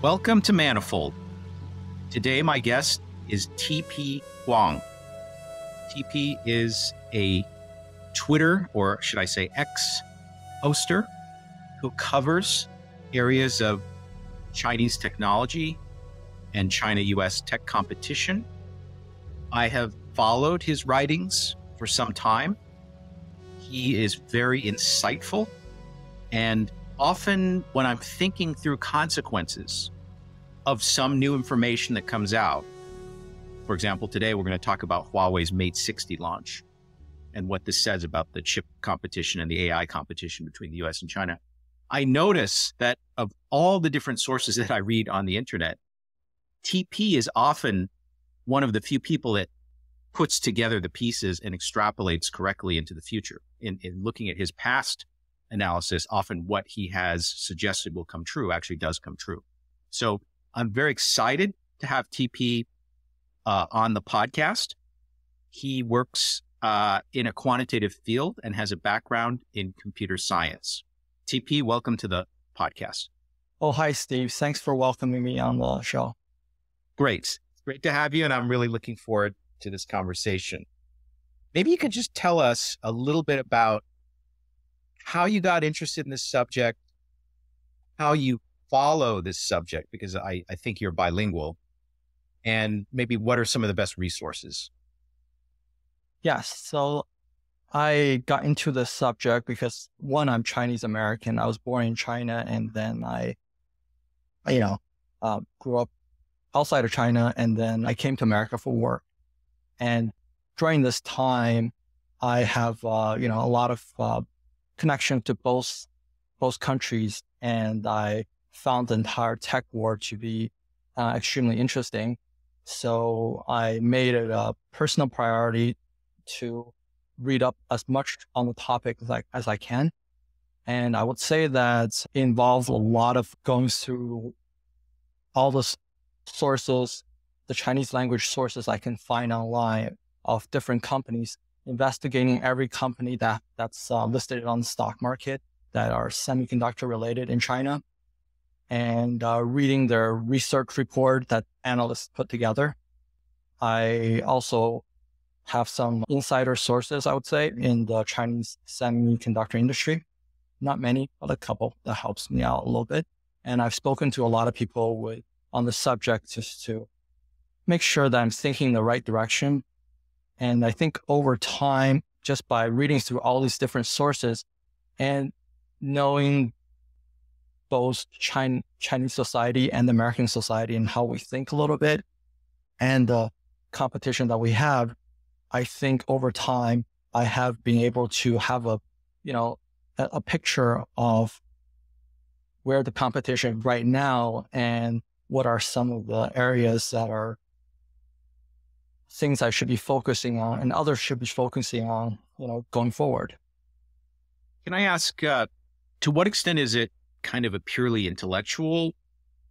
Welcome to Manifold. Today, my guest is TP Huang. TP is a Twitter, or should I say X, poster who covers areas of Chinese technology and China US tech competition. I have followed his writings for some time. He is very insightful and often when I'm thinking through consequences of some new information that comes out, for example, today we're going to talk about Huawei's Mate 60 launch and what this says about the chip competition and the AI competition between the US and China. I notice that of all the different sources that I read on the internet, TP is often one of the few people that puts together the pieces and extrapolates correctly into the future. In, in looking at his past analysis, often what he has suggested will come true actually does come true. So I'm very excited to have TP uh, on the podcast. He works uh, in a quantitative field and has a background in computer science. TP, welcome to the podcast. Oh, hi, Steve. Thanks for welcoming me on the show. Great. Great to have you. And I'm really looking forward to this conversation. Maybe you could just tell us a little bit about how you got interested in this subject, how you follow this subject, because I, I think you're bilingual, and maybe what are some of the best resources? Yes. So I got into the subject because one, I'm Chinese American. I was born in China and then I, you know, uh, grew up outside of China and then I came to America for work. And during this time, I have, uh, you know, a lot of uh, connection to both both countries, and I found the entire tech world to be uh, extremely interesting. So I made it a personal priority to read up as much on the topic as I, as I can. And I would say that involves a lot of going through all the sources, the Chinese language sources I can find online of different companies investigating every company that that's uh, listed on the stock market that are semiconductor related in China, and uh, reading their research report that analysts put together. I also have some insider sources, I would say, in the Chinese semiconductor industry. Not many, but a couple that helps me out a little bit. And I've spoken to a lot of people with on the subject just to make sure that I'm thinking the right direction and I think over time, just by reading through all these different sources and knowing both China, Chinese society and American society and how we think a little bit and the competition that we have, I think over time, I have been able to have a, you know, a, a picture of where the competition right now and what are some of the areas that are things I should be focusing on and others should be focusing on, you know, going forward. Can I ask, uh, to what extent is it kind of a purely intellectual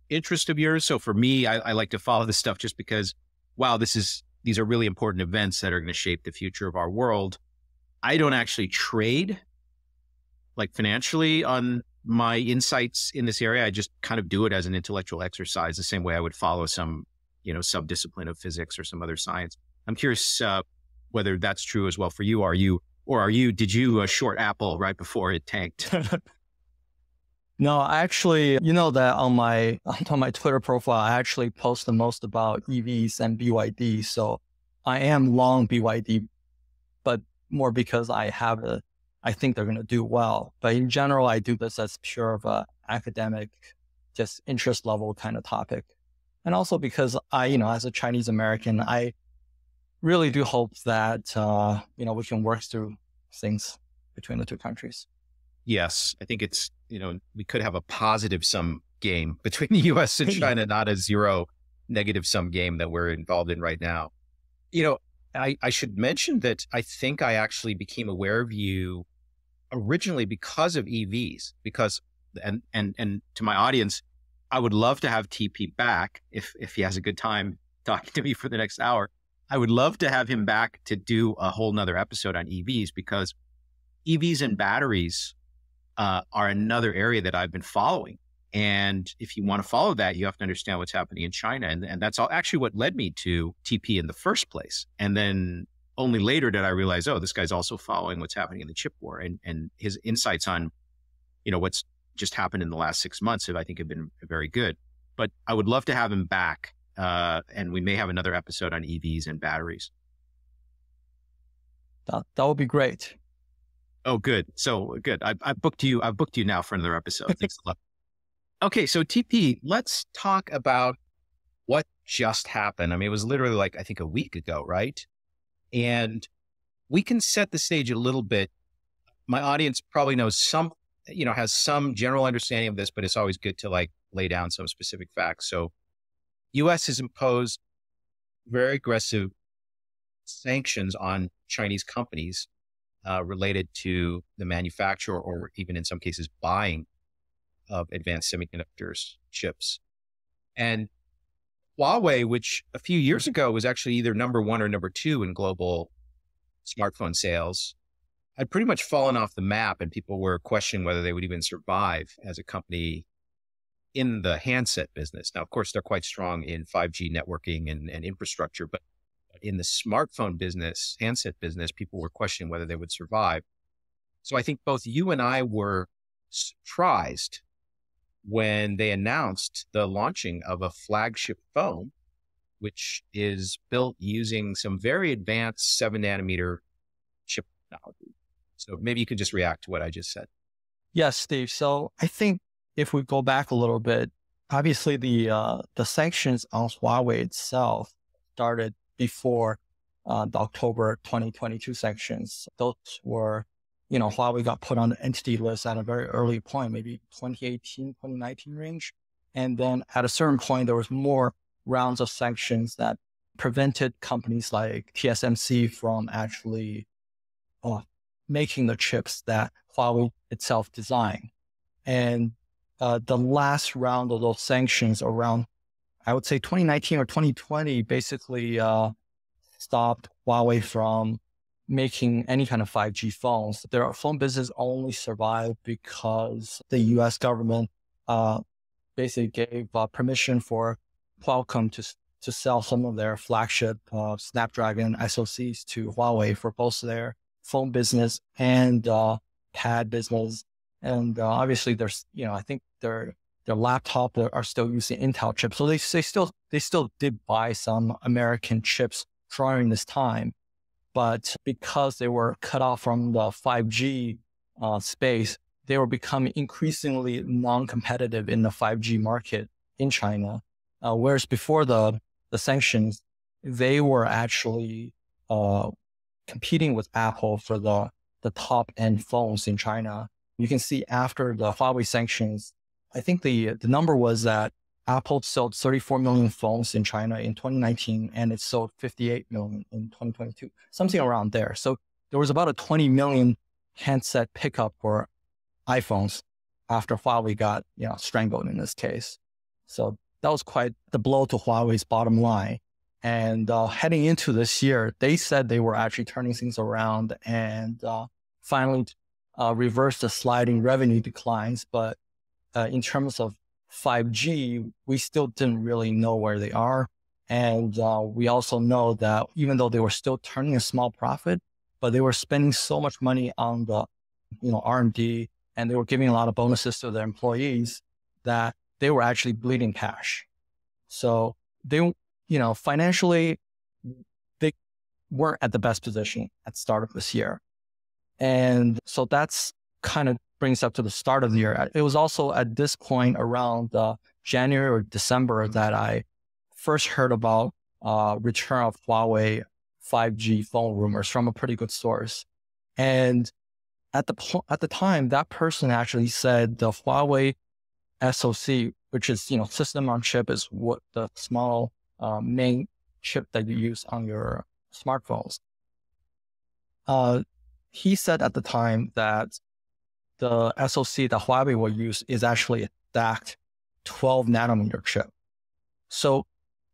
interest of yours? So for me, I, I like to follow this stuff just because, wow, this is, these are really important events that are going to shape the future of our world. I don't actually trade like financially on my insights in this area. I just kind of do it as an intellectual exercise, the same way I would follow some you know, subdiscipline of physics or some other science. I'm curious uh, whether that's true as well for you. Are you, or are you, did you uh, short Apple right before it tanked? no, I actually, you know that on my, on my Twitter profile, I actually post the most about EVs and BYD. So I am long BYD, but more because I have a, I think they're going to do well. But in general, I do this as pure of a academic, just interest level kind of topic. And also because I, you know, as a Chinese American, I really do hope that, uh, you know, we can work through things between the two countries. Yes. I think it's, you know, we could have a positive sum game between the US and China, not a zero negative sum game that we're involved in right now. You know, I, I should mention that I think I actually became aware of you originally because of EVs, because, and, and, and to my audience, I would love to have TP back if if he has a good time talking to me for the next hour. I would love to have him back to do a whole nother episode on EVs because EVs and batteries uh, are another area that I've been following. And if you want to follow that, you have to understand what's happening in China. And, and that's all, actually what led me to TP in the first place. And then only later did I realize, oh, this guy's also following what's happening in the chip war. And, and his insights on, you know, what's just happened in the last six months have, I think, have been very good. But I would love to have him back. Uh, and we may have another episode on EVs and batteries. That, that would be great. Oh, good. So good. I, I booked you. I've booked you now for another episode. Thanks a lot. Okay, so TP, let's talk about what just happened. I mean, it was literally like I think a week ago, right? And we can set the stage a little bit. My audience probably knows some, you know, has some general understanding of this, but it's always good to like lay down some specific facts. So, U.S. has imposed very aggressive sanctions on Chinese companies uh, related to the manufacture or even in some cases buying of advanced semiconductors chips. And Huawei, which a few years ago was actually either number one or number two in global smartphone sales, had pretty much fallen off the map and people were questioning whether they would even survive as a company in the handset business. Now, of course, they're quite strong in 5G networking and, and infrastructure, but in the smartphone business, handset business, people were questioning whether they would survive. So I think both you and I were surprised when they announced the launching of a flagship phone, which is built using some very advanced seven nanometer chip technology. So maybe you could just react to what I just said. Yes, Steve. So I think if we go back a little bit, obviously the uh, the sanctions on Huawei itself started before uh, the October 2022 sanctions. Those were, you know, Huawei got put on the entity list at a very early point, maybe 2018, 2019 range. And then at a certain point, there was more rounds of sanctions that prevented companies like TSMC from actually uh, making the chips that Huawei itself designed. And uh, the last round of those sanctions around I would say 2019 or 2020 basically uh, stopped Huawei from making any kind of 5G phones. Their phone business only survived because the US government uh, basically gave uh, permission for Qualcomm to, to sell some of their flagship uh, Snapdragon SoCs to Huawei for both their phone business and uh, pad business. And uh, obviously, there's, you know, I think they're their laptop are still using Intel chips. So they, they still they still did buy some American chips during this time, but because they were cut off from the 5G uh, space, they were becoming increasingly non-competitive in the 5G market in China. Uh, whereas before the the sanctions, they were actually uh, competing with Apple for the the top end phones in China. You can see after the Huawei sanctions, I think the the number was that Apple sold 34 million phones in China in 2019, and it sold 58 million in 2022, something around there. So there was about a 20 million handset pickup for iPhones after Huawei got you know strangled in this case. So that was quite the blow to Huawei's bottom line. And uh, heading into this year, they said they were actually turning things around and uh, finally uh, reversed the sliding revenue declines. But uh, in terms of 5G, we still didn't really know where they are. And uh, we also know that even though they were still turning a small profit, but they were spending so much money on the, you know, R&D and they were giving a lot of bonuses to their employees that they were actually bleeding cash. So they, you know, financially, they weren't at the best position at the start of this year. And so that's kind of brings up to the start of the year. It was also at this point around uh, January or December that I first heard about uh, return of Huawei 5G phone rumors from a pretty good source. And at the at the time, that person actually said the Huawei SoC, which is you know system on chip, is what the small uh, main chip that you use on your smartphones. Uh, he said at the time that the SoC that Huawei will use is actually a stacked 12 nanometer chip. So,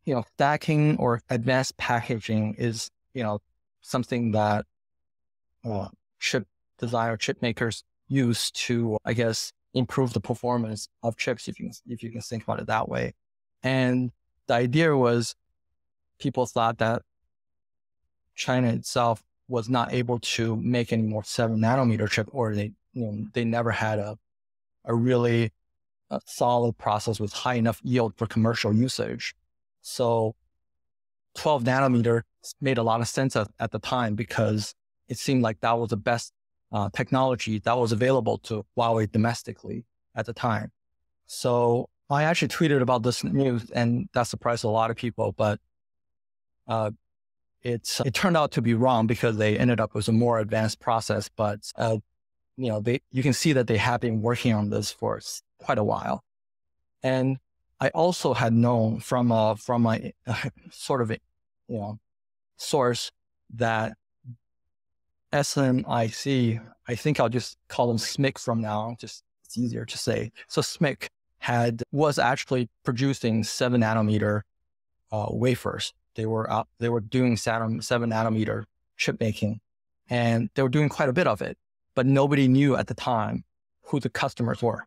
you know, stacking or advanced packaging is, you know, something that uh, chip designer, chip makers use to, I guess, improve the performance of chips if you if you can think about it that way. And the idea was people thought that China itself was not able to make any more seven nanometer chip, or they you know they never had a a really solid process with high enough yield for commercial usage. So 12 nanometer made a lot of sense at, at the time because it seemed like that was the best uh, technology that was available to Huawei domestically at the time. So I actually tweeted about this news and that surprised a lot of people, but uh, it's, it turned out to be wrong because they ended up with a more advanced process, but, uh, you know, they, you can see that they have been working on this for quite a while. And I also had known from, a, from my sort of, you know, source that SMIC, I think I'll just call them SMIC from now, just it's easier to say. So SMIC had, was actually producing seven nanometer uh, wafers. They were out, they were doing seven, seven nanometer chip making and they were doing quite a bit of it, but nobody knew at the time who the customers were.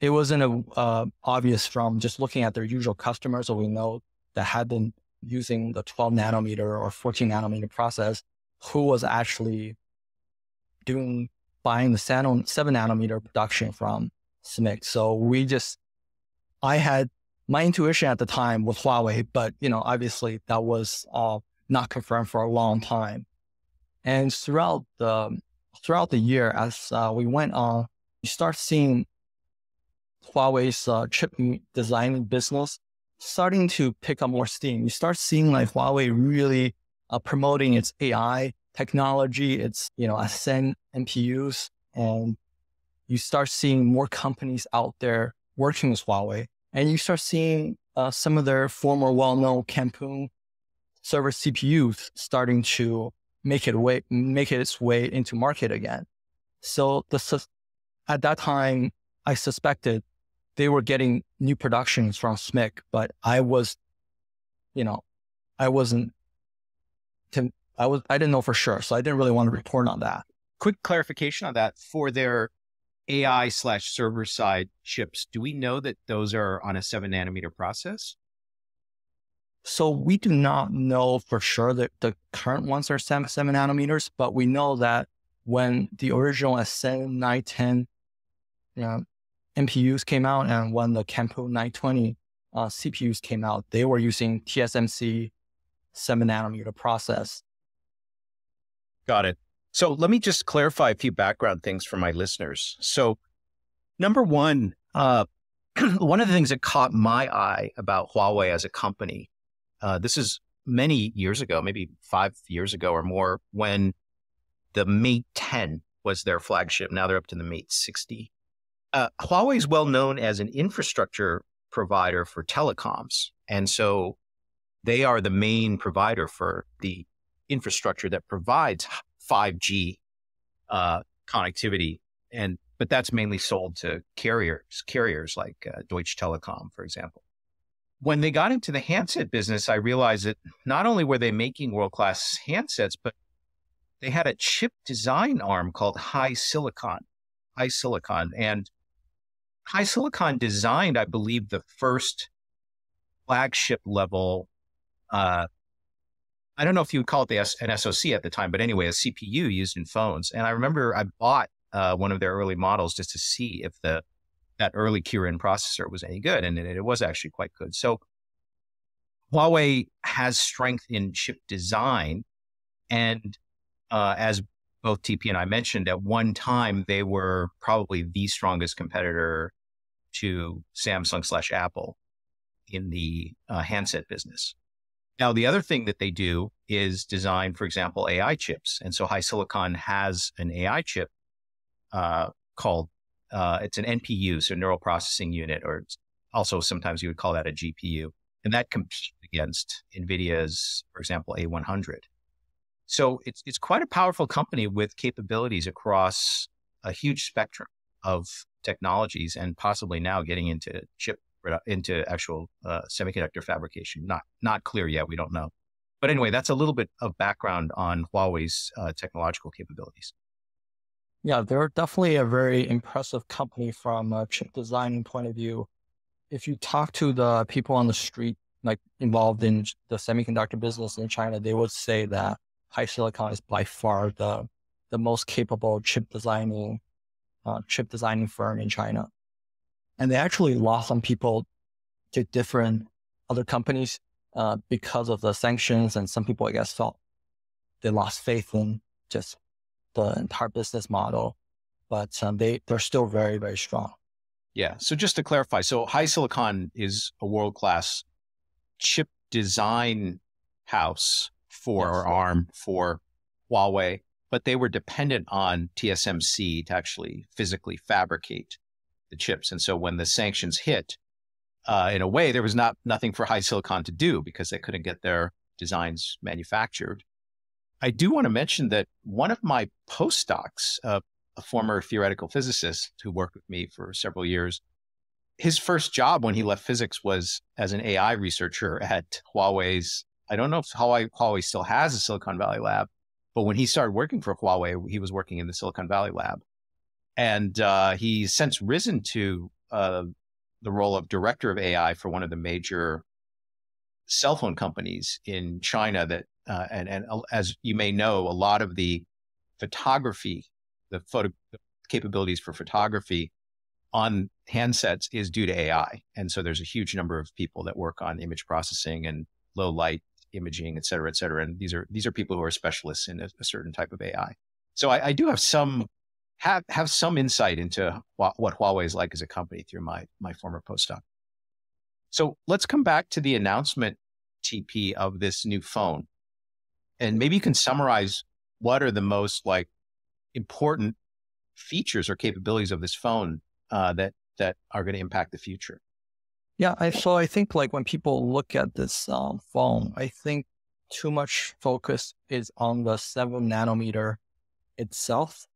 It wasn't a, uh, obvious from just looking at their usual customers, that we know that had been using the 12 nanometer or 14 nanometer process who was actually doing buying the seven, seven nanometer production from SMIC. So we just, I had my intuition at the time was Huawei, but you know, obviously that was all not confirmed for a long time. And throughout the throughout the year, as uh, we went on, you start seeing Huawei's uh, chip design business starting to pick up more steam. You start seeing like Huawei really uh, promoting its AI technology, its, you know, Ascend NPUs. And you start seeing more companies out there working with Huawei. And you start seeing uh, some of their former well-known Kunpeng server CPUs starting to make it way, make it its way into market again. So the, at that time, I suspected they were getting new productions from SMIC, but I was, you know, I wasn't I was, I didn't know for sure. So I didn't really want to report on that. Quick clarification on that for their AI slash server side chips. Do we know that those are on a seven nanometer process? So we do not know for sure that the current ones are seven, seven nanometers, but we know that when the original Ascend 910 you know, NPUs came out and when the Kunpeng 920 uh, CPUs came out, they were using TSMC seven nanometer process. Got it. So let me just clarify a few background things for my listeners. So, number one, uh, one of the things that caught my eye about Huawei as a company, uh, this is many years ago, maybe five years ago or more, when the Mate 10 was their flagship. Now they're up to the Mate 60. Uh, Huawei is well known as an infrastructure provider for telecoms. And so they are the main provider for the infrastructure that provides 5G uh, connectivity, and but that's mainly sold to carriers, carriers like uh, Deutsche Telekom, for example. When they got into the handset business, I realized that not only were they making world class handsets, but they had a chip design arm called HiSilicon. High Silicon, and HiSilicon designed, I believe, the first flagship level uh, I don't know if you would call it the S- an SoC at the time, but anyway, a CPU used in phones. And I remember I bought uh, one of their early models just to see if the that early Kirin processor was any good, and it, it was actually quite good. So Huawei has strength in chip design, and uh, as both TP and I mentioned, at one time they were probably the strongest competitor to Samsung slash Apple in the uh, handset business. Now, the other thing that they do is design, for example, AI chips. And so HiSilicon has an AI chip uh, called, uh, it's an NPU, so neural processing unit, or also sometimes you would call that a GPU. And that competes against NVIDIA's, for example, A100. So it's, it's quite a powerful company with capabilities across a huge spectrum of technologies and possibly now getting into chip into actual uh, semiconductor fabrication. Not not clear yet. We don't know. But anyway, that's a little bit of background on Huawei's uh, technological capabilities. Yeah, they're definitely a very impressive company from a chip designing point of view. If you talk to the people on the street, like involved in the semiconductor business in China, they would say that HiSilicon is by far the the most capable chip designing uh, chip designing firm in China. And they actually lost some people to different other companies uh, because of the sanctions. And some people, I guess, felt they lost faith in just the entire business model. But um, they they're still very very strong. Yeah. So just to clarify, so HiSilicon is a world class chip design house for yes. or arm for Huawei but they were dependent on TSMC to actually physically fabricate the chips. And so when the sanctions hit, uh, in a way, there was not nothing for HiSilicon to do because they couldn't get their designs manufactured. I do want to mention that one of my postdocs, uh, a former theoretical physicist who worked with me for several years, his first job when he left physics was as an AI researcher at Huawei's. I don't know if Huawei, Huawei still has a Silicon Valley lab, but when he started working for Huawei, he was working in the Silicon Valley lab. And uh, he's since risen to uh, the role of director of AI for one of the major cell phone companies in China. That uh, and and as you may know, a lot of the photography, the photo capabilities for photography on handsets is due to AI. And so there's a huge number of people that work on image processing and low light imaging, et cetera, et cetera. And these are these are people who are specialists in a, a certain type of AI. So I, I, do have some have have some insight into what, what Huawei is like as a company through my my former postdoc. So let's come back to the announcement, TP, of this new phone, and maybe you can summarize what are the most like important features or capabilities of this phone uh, that that are going to impact the future. Yeah, I, so I think like when people look at this um, phone, I think too much focus is on the seven nanometer itself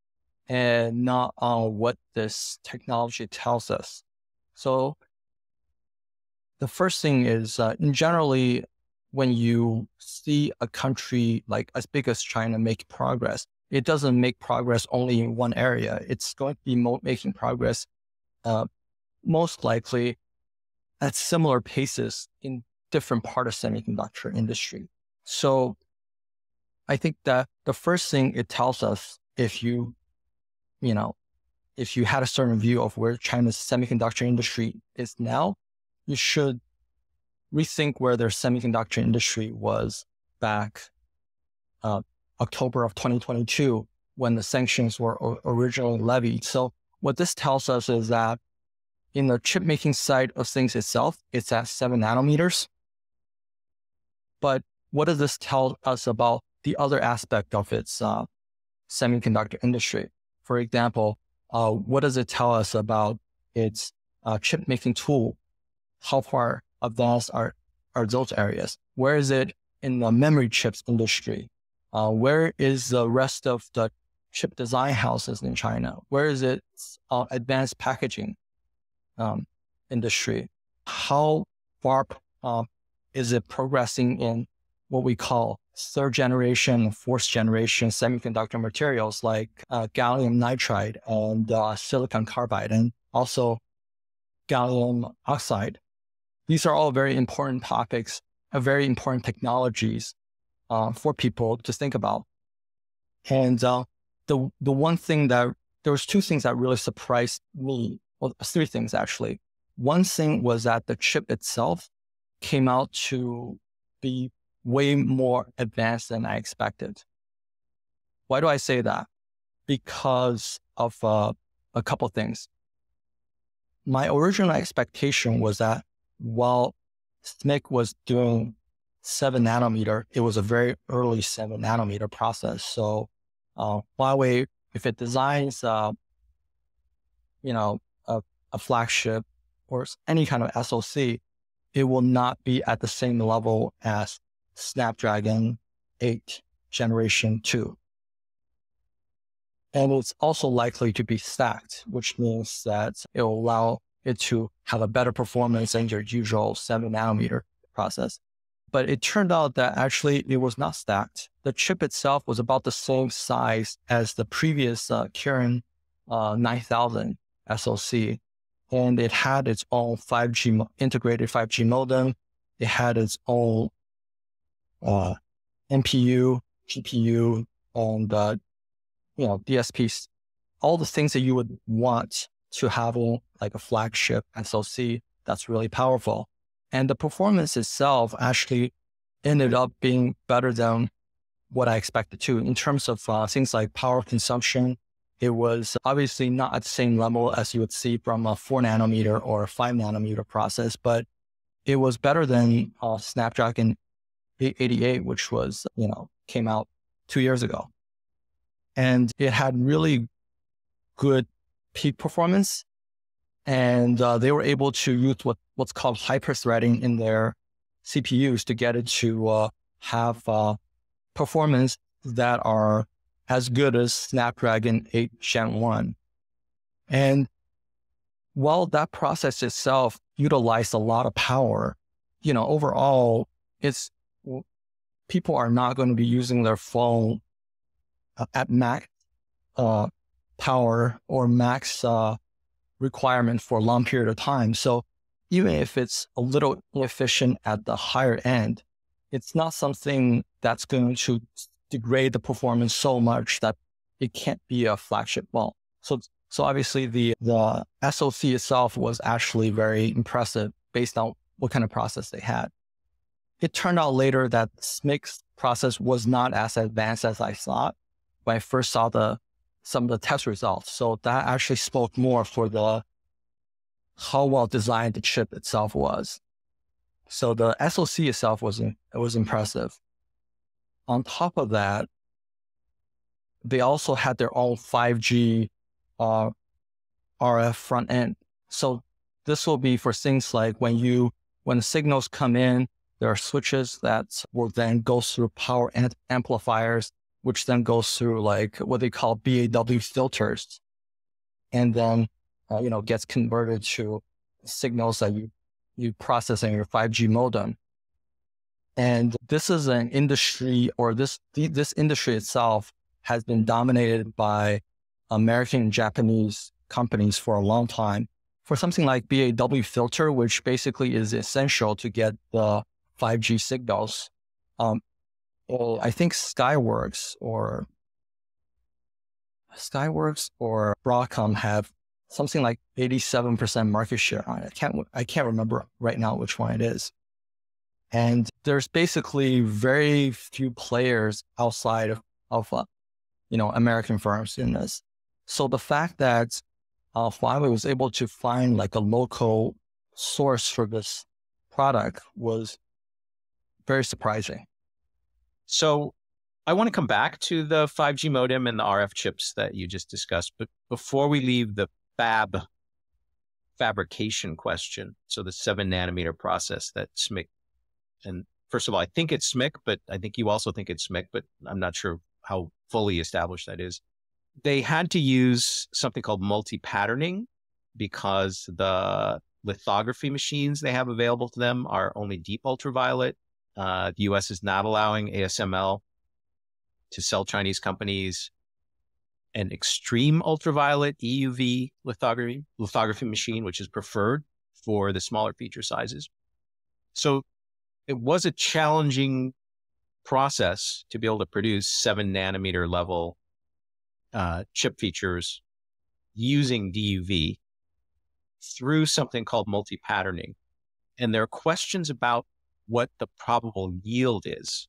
and not on what this technology tells us. So the first thing is uh, generally when you see a country like as big as China make progress, it doesn't make progress only in one area. It's going to be mo- making progress uh, most likely at similar paces in different part of semiconductor industry. So I think that the first thing it tells us if you, you know, if you had a certain view of where China's semiconductor industry is now, you should rethink where their semiconductor industry was back uh, October of 2022 when the sanctions were originally levied. So what this tells us is that in the chip making side of things itself, it's at seven nanometers. But what does this tell us about the other aspect of its uh, semiconductor industry? For example, uh, what does it tell us about its uh, chip making tool? How far advanced are, are those areas? Where is it in the memory chips industry? Uh, where is the rest of the chip design houses in China? Where is it uh, advanced packaging? um, industry. How far uh, is it progressing in what we call third generation, fourth generation semiconductor materials like uh, gallium nitride and uh, silicon carbide, and also gallium oxide? These are all very important topics, very important technologies uh, for people to think about. And uh, the the one thing that there was two things that really surprised me well, three things actually. One thing was that the chip itself came out to be way more advanced than I expected. Why do I say that? Because of uh, a couple things. My original expectation was that while SMIC was doing seven nanometer, it was a very early seven nanometer process. So uh, Huawei, if it designs, uh, you know, a flagship or any kind of SoC, it will not be at the same level as Snapdragon 8 Generation 2. And it's also likely to be stacked, which means that it will allow it to have a better performance than your usual 7 nanometer process. but it turned out that actually it was not stacked. The chip itself was about the same size as the previous uh, Kirin uh, 9000 SoC. And it had its own 5G integrated 5G modem. It had its own uh, NPU, GPU, and uh, you know DSPs, all the things that you would want to have in like a flagship SoC that's really powerful. And the performance itself actually ended up being better than what I expected to in terms of uh, things like power consumption. It was obviously not at the same level as you would see from a four nanometer or a five nanometer process, but it was better than uh, Snapdragon 888, which was, you know, came out two years ago. And it had really good peak performance and uh, they were able to use what, what's called hyper-threading in their CPUs to get it to uh, have uh, performance that are as good as Snapdragon 8 Gen 1. And while that process itself utilized a lot of power, you know, overall, it's people are not going to be using their phone uh, at max uh, power or max uh, requirement for a long period of time. So even if it's a little inefficient at the higher end, it's not something that's going to degrade the performance so much that it can't be a flagship phone. So, so obviously the, the SoC itself was actually very impressive based on what kind of process they had. It turned out later that SMIC's process was not as advanced as I thought when I first saw the some of the test results. So that actually spoke more for the how well designed the chip itself was. So the SoC itself was it was impressive. On top of that, they also had their own 5G uh, RF front end. So this will be for things like when you when the signals come in, there are switches that will then go through power amplifiers which then goes through like what they call BAW filters, and then uh, you know gets converted to signals that you you process in your 5G modem. And this is an industry, or this this industry itself has been dominated by American and Japanese companies for a long time. For something like BAW filter, which basically is essential to get the 5G signals, um, I think Skyworks or Skyworks or Broadcom have something like 87% market share on it. I can't, I can't remember right now which one it is. And there's basically very few players outside of, of uh, you know, American firms in this. So the fact that uh, Huawei was able to find like a local source for this product was very surprising. So I want to come back to the 5G modem and the RF chips that you just discussed. But before we leave the fab fabrication question, so the seven nanometer process that SMIC, and first of all, I think it's SMIC, but I think you also think it's SMIC, but I'm not sure how fully established that is. They had to use something called multi patterning because the lithography machines they have available to them are only deep ultraviolet uh, the US is not allowing ASML to sell Chinese companies an extreme ultraviolet EUV lithography, lithography machine, which is preferred for the smaller feature sizes. So it was a challenging process to be able to produce seven nanometer level uh, chip features using DUV through something called multi patterning. And there are questions about what the probable yield is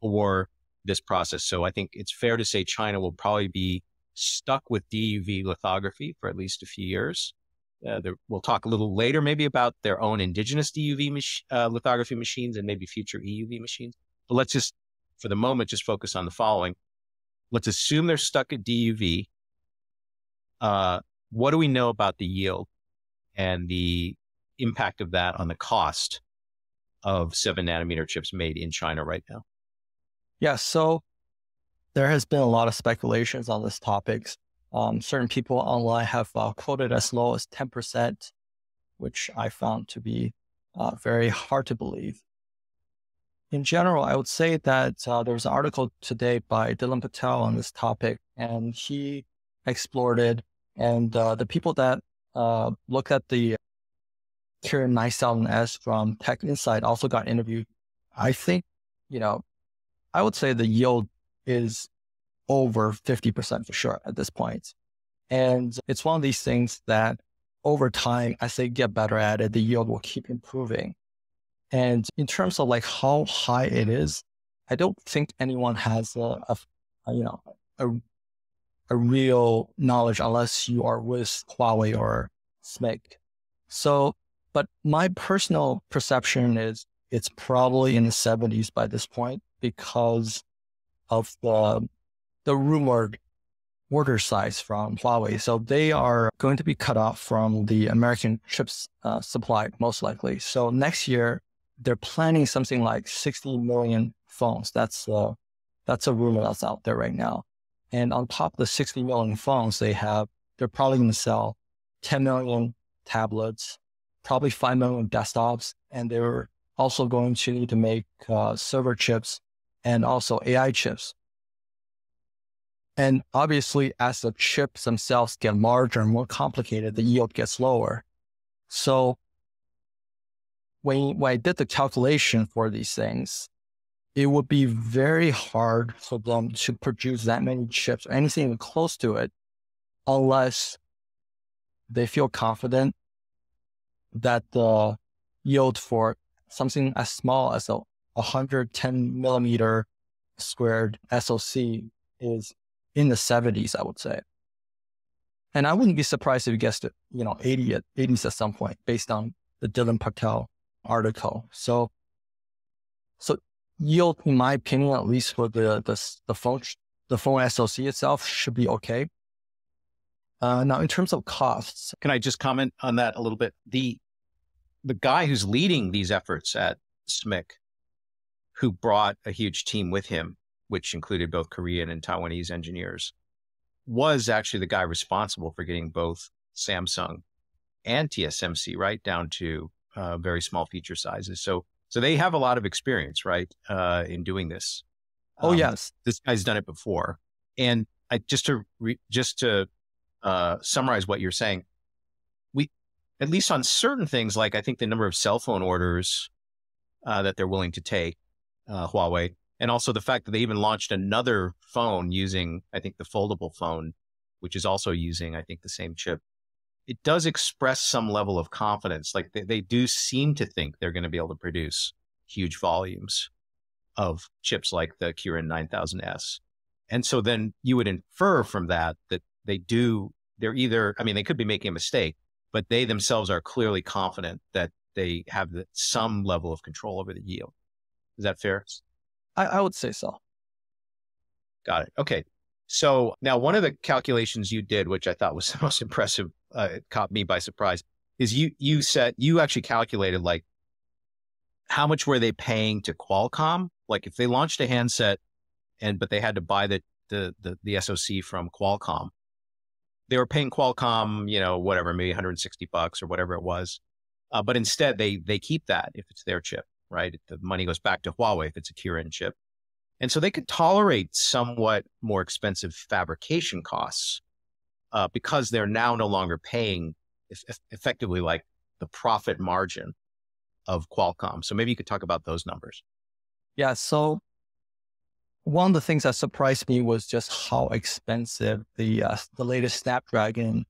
for this process. So I think it's fair to say China will probably be stuck with DUV lithography for at least a few years. Uh, there, we'll talk a little later maybe about their own indigenous DUV mach- uh, lithography machines and maybe future EUV machines. But let's just, for the moment, just focus on the following. Let's assume they're stuck at DUV. Uh, what do we know about the yield and the impact of that on the cost of seven nanometer chips made in China right now? Yeah, so there has been a lot of speculations on this topic. Um, certain people online have uh, quoted as low as 10%, which I found to be uh, very hard to believe. in general, I would say that uh, there was an article today by Dylan Patel on this topic, and he explored it. And uh, the people that uh, looked at the Kirin 9000S from Tech Insight also got interviewed. I think, you know, I would say the yield is over 50% for sure at this point. And it's one of these things that over time, as they get better at it, the yield will keep improving. And in terms of like how high it is, I don't think anyone has a, a, a you know, a, a real knowledge unless you are with Huawei or SMIC. So, but my personal perception is it's probably in the 70s by this point because of the the rumored order size from Huawei. So they are going to be cut off from the American chips uh, supply, most likely. So next year, they're planning something like 60 million phones. That's uh, that's a rumor that's out there right now. And on top of the 60 million phones they have, they're probably going to sell 10 million tablets, probably 5 million desktops, and they're also going to need to make uh, server chips and also AI chips. And obviously, as the chips themselves get larger and more complicated, the yield gets lower. So when, when I did the calculation for these things, it would be very hard for them to produce that many chips or anything even close to it unless they feel confident that the yield for something as small as a 110 millimeter squared SoC is in the 70s, I would say. And I wouldn't be surprised if you guessed it, you know, 80 at 80s at some point based on the Dylan Patel article. So, so yield, in my opinion, at least for the the, the phone the phone SoC itself, should be okay. Uh, now, in terms of costs, can I just comment on that a little bit? The the guy who's leading these efforts at SMIC, who brought a huge team with him, which included both Korean and Taiwanese engineers, was actually the guy responsible for getting both Samsung and TSMC right down to uh, very small feature sizes. So so they have a lot of experience, right, uh, in doing this. Oh um, yes, this guy's done it before. And I just to re, just to uh, summarize what you're saying, we at least on certain things, like I think the number of cell phone orders uh, that they're willing to take, uh, Huawei, and also the fact that they even launched another phone using, I think, the foldable phone, which is also using, I think, the same chip it does express some level of confidence. Like they, they do seem to think they're going to be able to produce huge volumes of chips like the Kirin 9000S. And so then you would infer from that that they do, they're either, I mean, they could be making a mistake, but they themselves are clearly confident that they have the, some level of control over the yield. Is that fair? I, I would say so. Got it. Okay. So now one of the calculations you did, which I thought was the most impressive, uh, it caught me by surprise, is you you said you actually calculated like how much were they paying to Qualcomm? Like if they launched a handset and but they had to buy the the the, the SoC from Qualcomm, they were paying Qualcomm, you know, whatever, maybe 160 bucks or whatever it was. Uh, but instead, they they keep that if it's their chip, right? The money goes back to Huawei if it's a Kirin chip. And so they could tolerate somewhat more expensive fabrication costs uh, because they're now no longer paying effectively like the profit margin of Qualcomm. So maybe you could talk about those numbers. Yeah. So one of the things that surprised me was just how expensive the uh, the latest Snapdragon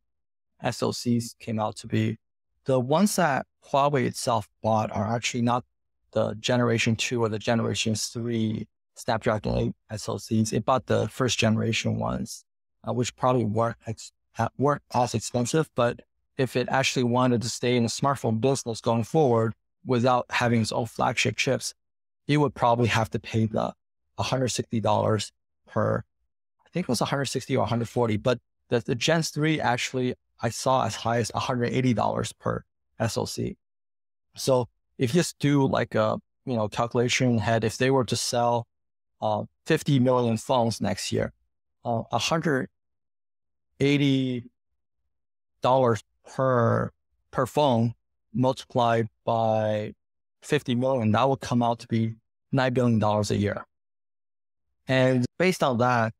SoCs came out to be. The ones that Huawei itself bought are actually not the generation two or the generation three Snapdragon 8 SoCs. It bought the first generation ones, uh, which probably weren't, ex- weren't as expensive. But if it actually wanted to stay in the smartphone business going forward without having its own flagship chips, it would probably have to pay the $160 per, I think it was 160 or 140. But the, the Gen 3 actually I saw as high as $180 per SoC. So if you just do like a you know calculation head, if they were to sell uh, 50 million phones next year, uh, 180 dollars per per phone multiplied by 50 million, that would come out to be $9 billion a year. And based on that,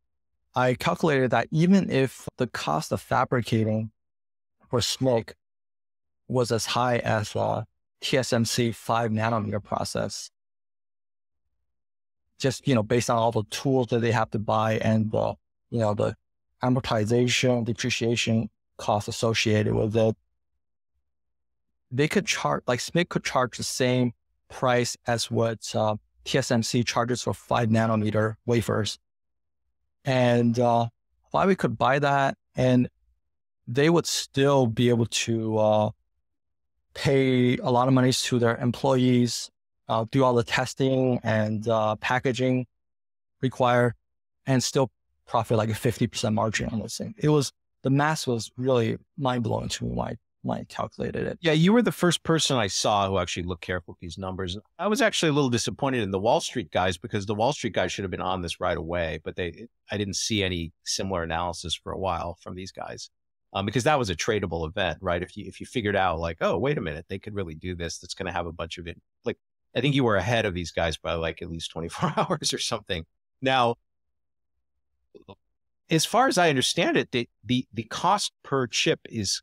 I calculated that even if the cost of fabricating for SMIC was as high as a TSMC five nanometer process, just, you know, based on all the tools that they have to buy and the, you know, the amortization, depreciation costs associated with it, they could charge, like SMIC could charge the same price as what uh, TSMC charges for five nanometer wafers. And uh, Huawei could buy that and they would still be able to uh, pay a lot of money to their employees, uh, do all the testing and uh, packaging required, and still profit like a 50% margin on this thing. It was, the math was really mind blowing to me I, calculated it. Yeah, you were the first person I saw who actually looked careful at these numbers. I was actually a little disappointed in the Wall Street guys because the Wall Street guys should have been on this right away, but they, I didn't see any similar analysis for a while from these guys. Um, because that was a tradable event, right? If you if you figured out like, oh, wait a minute, they could really do this. That's going to have a bunch of it. Like, I think you were ahead of these guys by like at least 24 hours or something. Now, as far as I understand it, the, the, the cost per chip is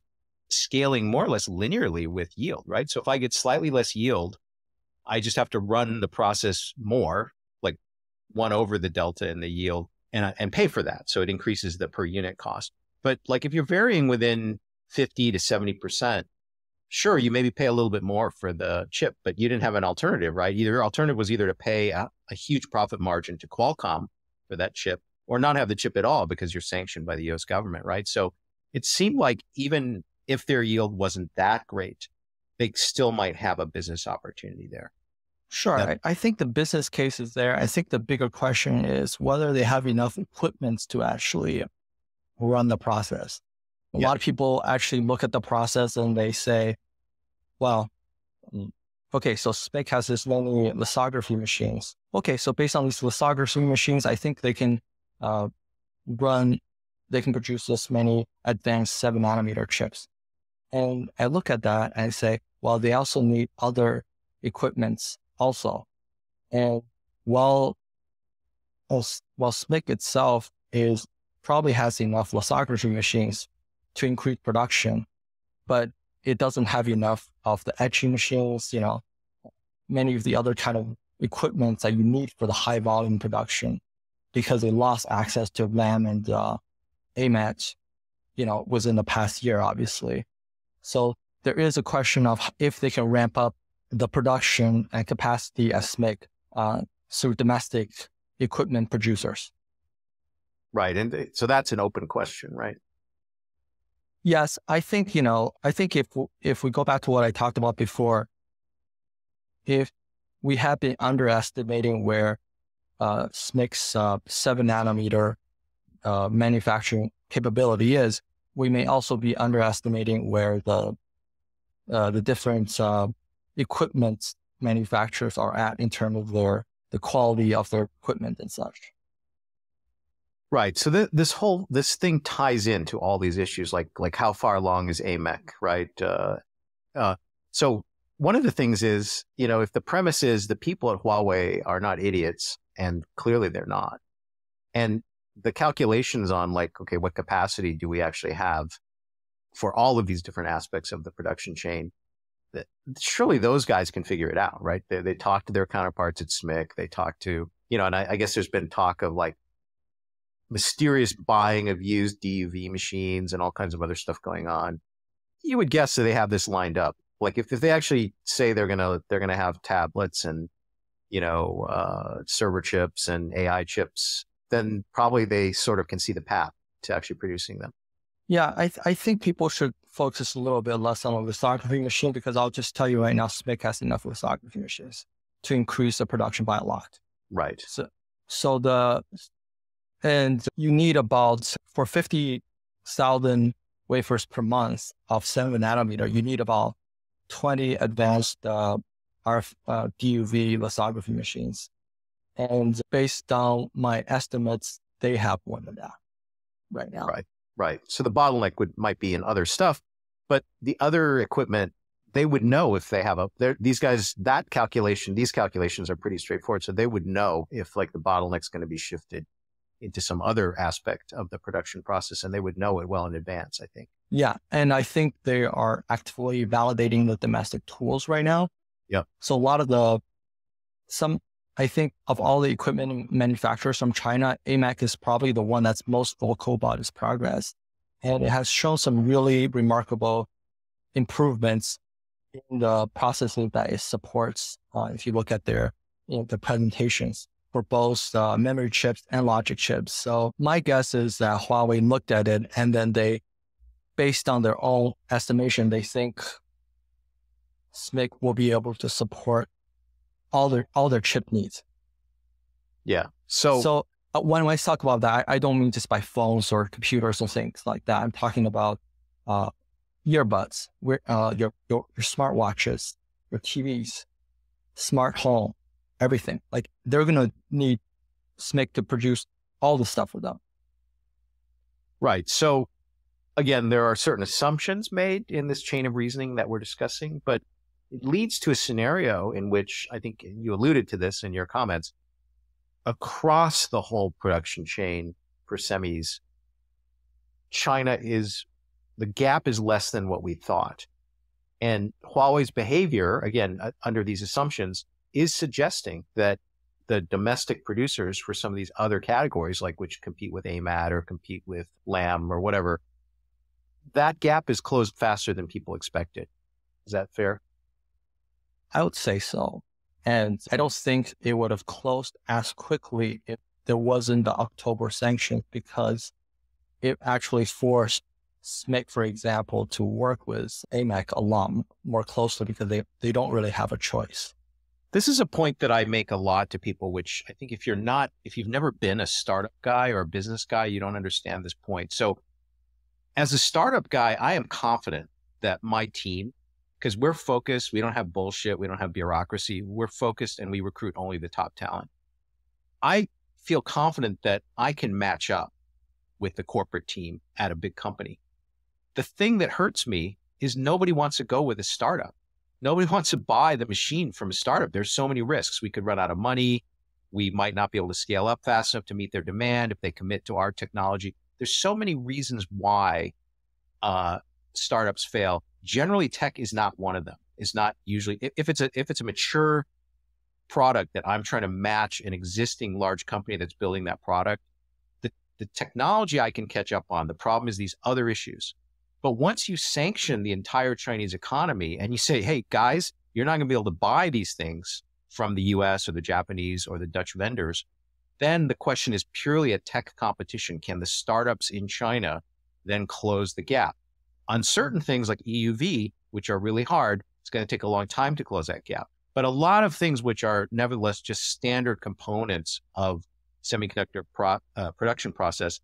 scaling more or less linearly with yield, right? So if I get slightly less yield, I just have to run the process more, like one over the delta in the yield and, uh, and pay for that. So it increases the per unit cost. But like if you're varying within 50 to 70%, sure, you maybe pay a little bit more for the chip, but you didn't have an alternative, right? Either your alternative was either to pay a, a huge profit margin to Qualcomm for that chip or not have the chip at all because you're sanctioned by the US government, right? So it seemed like even if their yield wasn't that great, they still might have a business opportunity there. Sure. I, I, think the business case is there. I think the bigger question is whether they have enough equipment to actually run the process. A yeah. lot of people actually look at the process and they say, well, okay, so SMIC has this many lithography machines. Okay, so based on these lithography machines, I think they can uh, run, they can produce this many advanced seven nanometer chips. And I look at that and I say, well, they also need other equipments also. And while, while SMIC itself is probably has enough lithography machines to increase production, but it doesn't have enough of the etching machines, you know, many of the other kind of equipment that you need for the high volume production because they lost access to Lam and uh, AMAT, you know, within the past year, obviously. So there is a question of if they can ramp up the production and capacity at SMIC uh, through domestic equipment producers. Right. And so that's an open question, right? Yes, I think, you know, I think if if we go back to what I talked about before, if we have been underestimating where uh, SMIC's uh, seven nanometer uh, manufacturing capability is, we may also be underestimating where the uh, the different uh, equipment manufacturers are at in terms of their the quality of their equipment and such. Right. So th- this whole this thing ties into all these issues, like like how far along is AMEC, right? Uh, uh, so one of the things is, you know, if the premise is the people at Huawei are not idiots, and clearly they're not, and the calculations on like, okay, what capacity do we actually have for all of these different aspects of the production chain? That surely those guys can figure it out, right? They, they talk to their counterparts at SMIC. They talk to, you know, and I, I guess there's been talk of like mysterious buying of used DUV machines and all kinds of other stuff going on. You would guess that they have this lined up. Like if, if they actually say they're gonna they're gonna have tablets and you know uh, server chips and AI chips, then probably they sort of can see the path to actually producing them. Yeah, I th- I think people should focus a little bit less on a lithography machine because I'll just tell you right now, SMIC has enough lithography machines to increase the production by a lot. Right. So so the and you need about, for 50,000 wafers per month of seven nanometer, you need about 20 advanced uh, ArF uh, DUV lithography machines. And based on my estimates, they have more than that. Right. Now. Right, right. So the bottleneck would might be in other stuff, but the other equipment they would know if they have a these guys that calculation these calculations are pretty straightforward. So they would know if like the bottleneck's going to be shifted into some other aspect of the production process and they would know it well in advance i think. Yeah. And i think they are actively validating the domestic tools right now. Yeah so a lot of the some i think of all the equipment manufacturers from china AMEC is probably the one that's most vocal about its progress and it has shown some really remarkable improvements in the processing that it supports. Uh, if you look at their you know, the presentations for both uh, memory chips and logic chips. So my guess is that Huawei looked at it and then they, based on their own estimation, they think SMIC will be able to support all their all their chip needs. Yeah. So so uh, when I talk about that, I, I, don't mean just by phones or computers or things like that. I'm talking about uh, earbuds, uh, your, your, your smartwatches, your TVs, smart home, everything. Like they're going to need SMIC to produce all the stuff for them. Right. So again, there are certain assumptions made in this chain of reasoning that we're discussing, but it leads to a scenario in which I think you alluded to this in your comments across the whole production chain for semis. China is the gap is less than what we thought. And Huawei's behavior, again, uh, under these assumptions, is suggesting that the domestic producers for some of these other categories, like which compete with AMAT or compete with Lam or whatever, that gap is closed faster than people expected. Is that fair? I would say so. And I don't think it would have closed as quickly if there wasn't the October sanction because it actually forced SMIC, for example, to work with AMEC alum more closely because they, they don't really have a choice. This is a point that I make a lot to people, which I think if you're not, if you've never been a startup guy or a business guy, you don't understand this point. So, as a startup guy, I am confident that my team, because we're focused, we don't have bullshit, we don't have bureaucracy, we're focused and we recruit only the top talent. I feel confident that I can match up with the corporate team at a big company. The thing that hurts me is nobody wants to go with a startup. Nobody wants to buy the machine from a startup. There's so many risks. We could run out of money. We might not be able to scale up fast enough to meet their demand if they commit to our technology. There's so many reasons why uh, startups fail. Generally, tech is not one of them. It's not usually if it's a if it's a mature product that I'm trying to match an existing large company that's building that product. The the technology I can catch up on. The problem is these other issues. But once you sanction the entire Chinese economy and you say, hey, guys, you're not going to be able to buy these things from the US or the Japanese or the Dutch vendors, then the question is purely a tech competition. Can the startups in China then close the gap? On certain things like EUV, which are really hard, it's going to take a long time to close that gap. But a lot of things which are nevertheless just standard components of semiconductor pro, uh, production process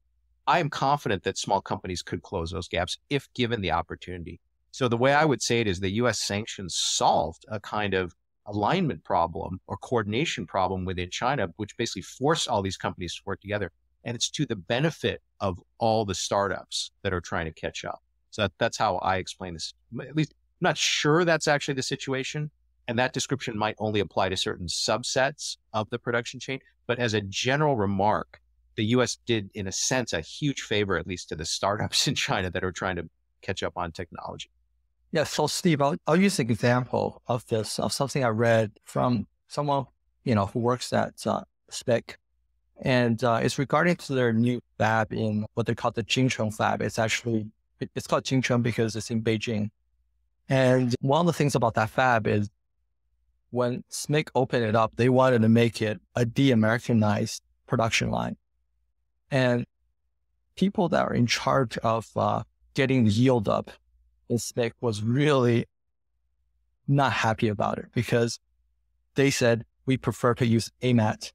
I am confident that small companies could close those gaps if given the opportunity. So the way I would say it is the US sanctions solved a kind of alignment problem or coordination problem within China, which basically forced all these companies to work together. And it's to the benefit of all the startups that are trying to catch up. So that, that's how I explain this. At least I'm not sure that's actually the situation. And that description might only apply to certain subsets of the production chain. But as a general remark, the US did, in a sense, a huge favor, at least to the startups in China that are trying to catch up on technology. Yeah. So, Steve, I'll, I'll use an example of this, of something I read from someone, you know, who works at uh, SMIC. And uh, it's regarding to their new fab in what they call the Jingcheng fab. It's actually, it's called Jingcheng because it's in Beijing. And one of the things about that fab is when SMIC opened it up, they wanted to make it a de-Americanized production line. And people that are in charge of uh, getting the yield up in SMIC was really not happy about it because they said we prefer to use AMAT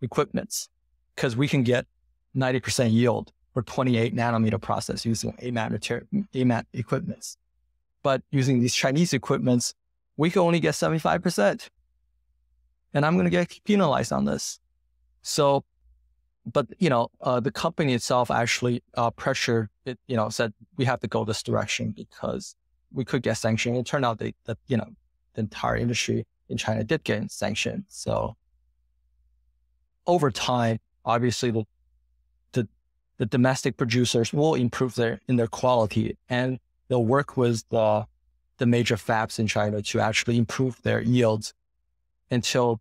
equipments because we can get 90% yield for 28 nanometer process using AMAT, material, AMAT equipments. But using these Chinese equipments, we can only get 75%. And I'm going to get penalized on this. So but you know, uh, the company itself actually uh, pressured it. You know, said we have to go this direction because we could get sanctioned. It turned out that, that you know the entire industry in China did get sanctioned. So over time, obviously the the, the domestic producers will improve their in their quality and they'll work with the the major fabs in China to actually improve their yields until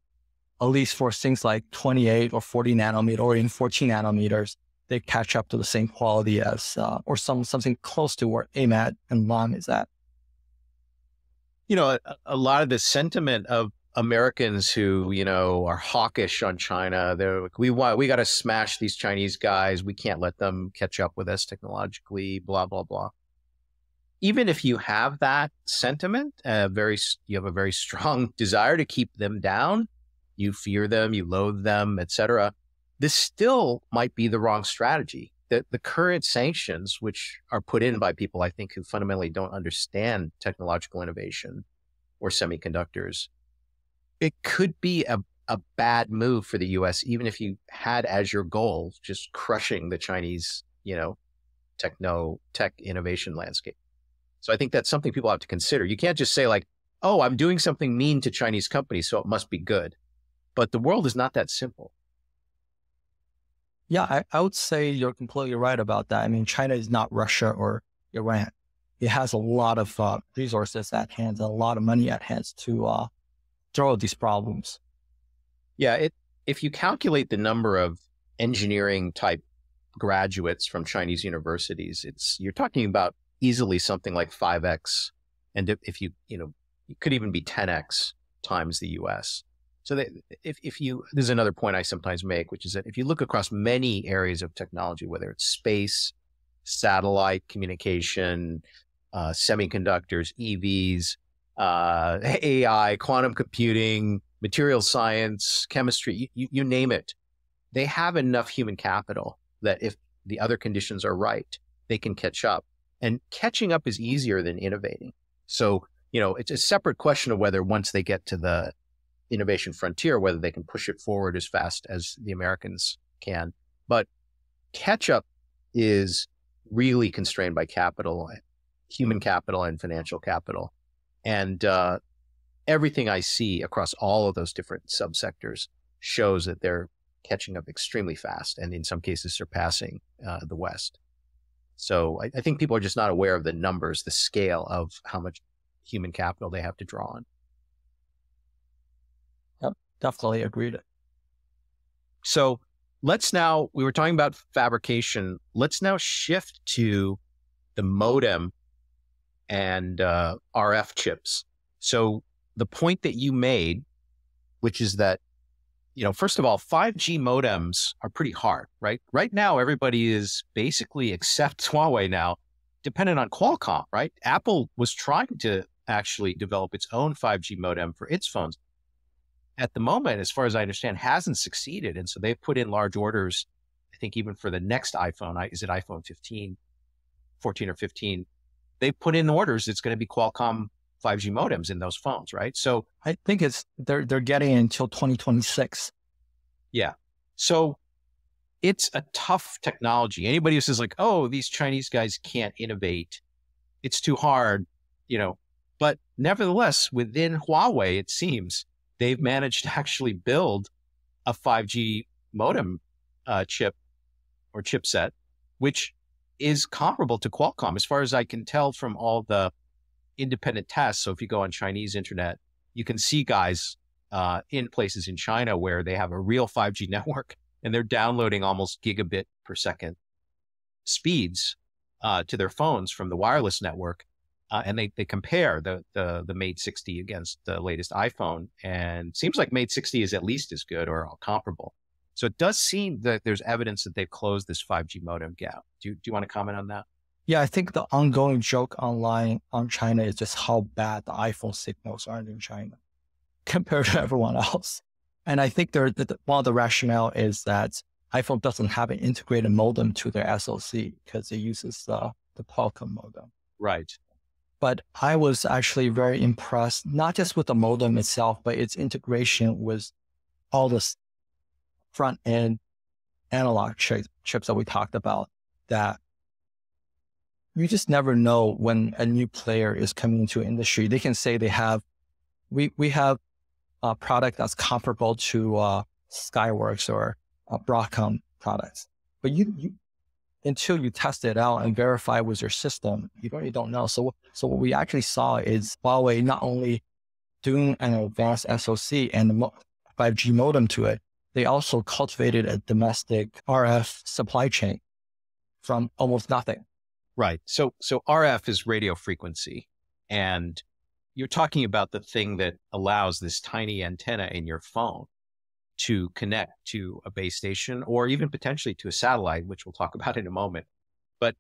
at least for things like 28 or 40 nanometer or even 14 nanometers, they catch up to the same quality as, uh, or some something close to where AMAT and Lam is at. You know, a, a lot of the sentiment of Americans who, you know, are hawkish on China, they're like, we want, we got to smash these Chinese guys. We can't let them catch up with us technologically, blah, blah, blah. Even if you have that sentiment, uh, very, you have a very strong desire to keep them down you fear them, you loathe them, etc. This still might be the wrong strategy. The, the current sanctions, which are put in by people I think who fundamentally don't understand technological innovation or semiconductors, it could be a, a bad move for the US, even if you had as your goal just crushing the Chinese, you know, techno tech innovation landscape. So I think that's something people have to consider. You can't just say like, oh, I'm doing something mean to Chinese companies, so it must be good. But the world is not that simple. Yeah, I, I would say you're completely right about that. I mean, China is not Russia or Iran. It has a lot of uh, resources at hand, a lot of money at hand to uh, throw these problems. Yeah, it, if you calculate the number of engineering type graduates from Chinese universities, it's you're talking about easily something like 5x and if, you you know it could even be 10x times the US. So that if, if you, there's another point I sometimes make, which is that if you look across many areas of technology, whether it's space, satellite communication, uh, semiconductors, EVs, uh, AI, quantum computing, material science, chemistry, you, you name it, they have enough human capital that if the other conditions are right, they can catch up. And catching up is easier than innovating. So, you know, it's a separate question of whether once they get to the innovation frontier, whether they can push it forward as fast as the Americans can. But catch up is really constrained by capital, human capital, and financial capital. And uh, everything I see across all of those different subsectors shows that they're catching up extremely fast and in some cases surpassing uh, the West. So I, I think people are just not aware of the numbers, the scale of how much human capital they have to draw on Yep, definitely agreed. So let's now, we were talking about fabrication. Let's now shift to the modem and uh, RF chips. So the point that you made, which is that, you know, first of all, 5G modems are pretty hard, right? Right now, everybody is basically, except Huawei now, dependent on Qualcomm, right? Apple was trying to actually develop its own 5G modem for its phones at the moment, as far as I understand, hasn't succeeded. And so they've put in large orders, I think even for the next iPhone, is it iPhone 15, 14 or 15? They put in orders. It's going to be Qualcomm 5G modems in those phones, right? So I think it's they're they're getting until 2026. Yeah. So it's a tough technology. Anybody who says like, "Oh, these Chinese guys can't innovate. It's too hard," you know. But nevertheless, within Huawei, it seems they've managed to actually build a 5G modem uh, chip or chipset, which is comparable to Qualcomm, as far as I can tell from all the independent tests. So if you go on Chinese internet, you can see guys uh, in places in China where they have a real 5G network and they're downloading almost gigabit per second speeds uh, to their phones from the wireless network uh, and they, they compare the, the, the Mate 60 against the latest iPhone, and seems like Mate 60 is at least as good or comparable. So it does seem that there's evidence that they've closed this 5G modem gap. Do you, do you want to comment on that? Yeah, I think the ongoing joke online on China is just how bad the iPhone signals are in China compared to everyone else. And I think there, the, one of the rationale is that iPhone doesn't have an integrated modem to their SoC because it uses the, the Qualcomm modem. Right. But I was actually very impressed, not just with the modem itself, but its integration with all the front end analog chips, chips that we talked about that you just never know when a new player is coming into industry. They can say they have, we, we have a product that's comparable to uh, Skyworks or uh, Broadcom products, but you, you, until you test it out and verify with your system, you really don't know. So, so what we actually saw is Huawei not only doing an advanced SoC and 5G modem to it, they also cultivated a domestic RF supply chain from almost nothing. Right. So so RF is radio frequency and you're talking about the thing that allows this tiny antenna in your phone to connect to a base station or even potentially to a satellite, which we'll talk about in a moment. But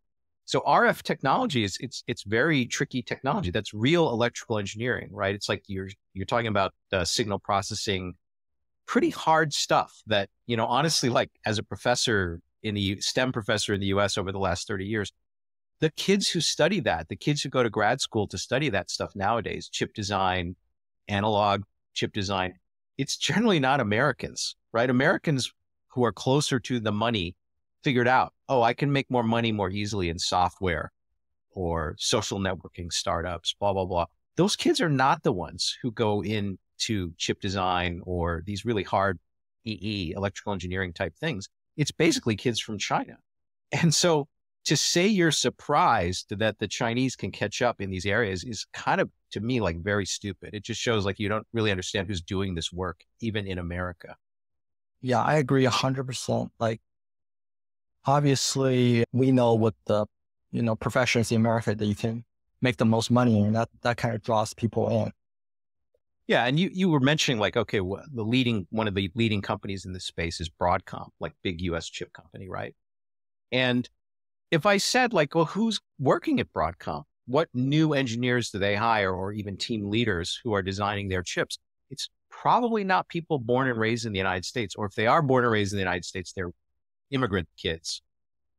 so RF technology is it's it's very tricky technology. That's real electrical engineering, right? It's like you're you're talking about uh, signal processing, pretty hard stuff. That you know, honestly, like as a professor in the STEM professor in the U.S. over the last thirty years, the kids who study that, the kids who go to grad school to study that stuff nowadays, chip design, analog chip design, it's generally not Americans, right? Americans who are closer to the money figured out, oh, I can make more money more easily in software or social networking startups, blah, blah, blah. Those kids are not the ones who go into chip design or these really hard EE, electrical engineering type things. It's basically kids from China. And so to say you're surprised that the Chinese can catch up in these areas is kind of, to me, like very stupid. It just shows like you don't really understand who's doing this work, even in America. Yeah, I agree 100%. Like, obviously, we know what the, you know, professions in America that you can make the most money and that, that kind of draws people in. Yeah, and you you were mentioning like okay, well, the leading one of the leading companies in this space is Broadcom, like big U.S. chip company, right? And if I said like, well, who's working at Broadcom? What new engineers do they hire or even team leaders who are designing their chips? It's probably not people born and raised in the United States, or if they are born and raised in the United States, they're immigrant kids.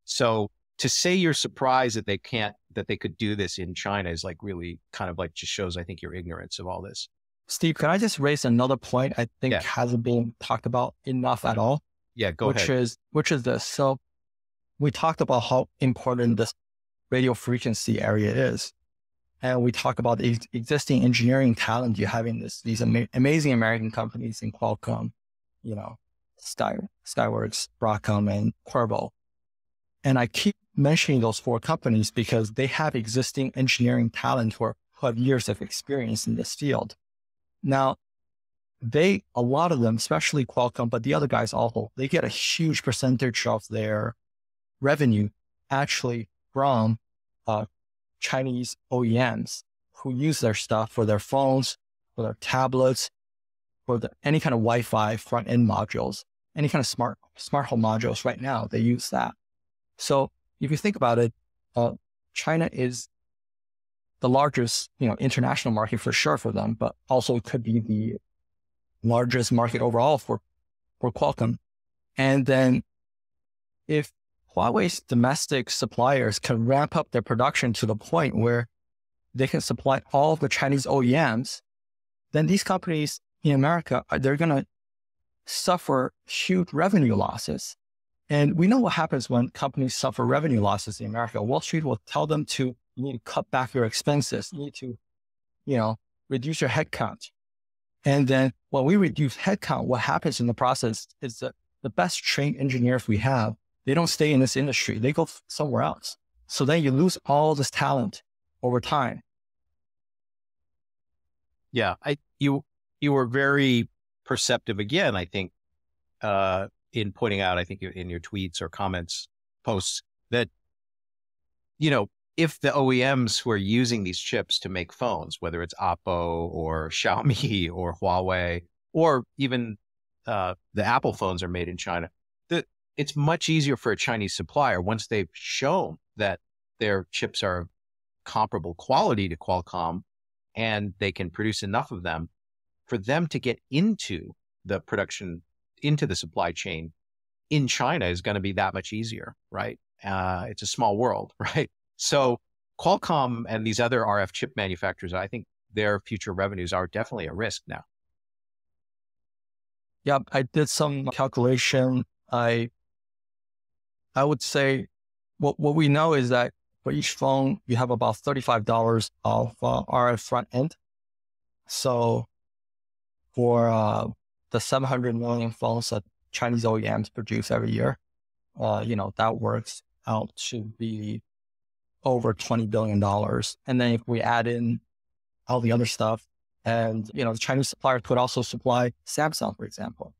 So to say you're surprised that they can't, that they could do this in China is like really kind of like just shows, I think, your ignorance of all this. Steve, can I just raise another point I think yeah. hasn't been talked about enough at all? Yeah, go which ahead. Which is which is this. So we talked about how important this radio frequency area is. And we talk about the existing engineering talent you have in this, these ama- amazing American companies in Qualcomm, you know, Sky, Skyworks, Broadcom, and Qorvo. And I keep mentioning those four companies because they have existing engineering talent who, who have years of experience in this field. Now, they, a lot of them, especially Qualcomm, but the other guys also, they get a huge percentage of their revenue actually from uh, Chinese OEMs who use their stuff for their phones, for their tablets, for the, any kind of Wi-Fi front end modules, any kind of smart smart home modules. Right now, they use that. So if you think about it, uh, China is the largest, you know, international market for sure for them, but also could be the largest market overall for for Qualcomm. And then if Huawei's domestic suppliers can ramp up their production to the point where they can supply all the Chinese OEMs, then these companies in America, uh, they're going to suffer huge revenue losses. And we know what happens when companies suffer revenue losses in America. Wall Street will tell them to, you need to cut back your expenses. You need to, you know, reduce your headcount. And then when we reduce headcount, what happens in the process is that the best trained engineers we have they don't stay in this industry. They go somewhere else. So then you lose all this talent over time. Yeah, I you you were very perceptive again. I think uh, in pointing out, I think in your tweets or comments, posts that you know if the OEMs who are using these chips to make phones, whether it's Oppo or Xiaomi or Huawei or even uh, the Apple phones are made in China, it's much easier for a Chinese supplier once they've shown that their chips are comparable quality to Qualcomm and they can produce enough of them for them to get into the production, into the supply chain in China is going to be that much easier, right? Uh, it's a small world, right? So Qualcomm and these other RF chip manufacturers, I think their future revenues are definitely a risk now. Yeah, I did some calculation. I I would say what, what we know is that for each phone, you have about $35 of uh, RF front end. So for uh, the 700 million phones that Chinese OEMs produce every year, uh, you know, that works out to be over $20 billion. And then if we add in all the other stuff, and, you know, the Chinese suppliers could also supply Samsung, for example.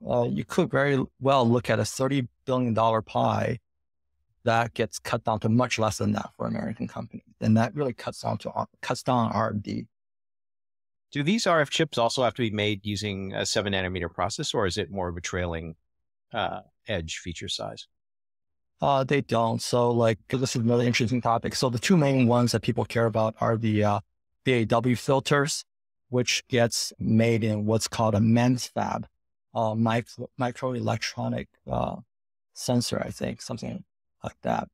You could very well look at a $30 billion pie that gets cut down to much less than that for American companies. And that really cuts down to cuts down R&D. Do these RF chips also have to be made using a seven nanometer process, or is it more of a trailing uh, edge feature size? Uh, they don't. So, like, this is another interesting topic. So, the two main ones that people care about are the uh, BAW filters, which gets made in what's called a MEMS fab, uh, micro, microelectronic uh, sensor, I think, something like that.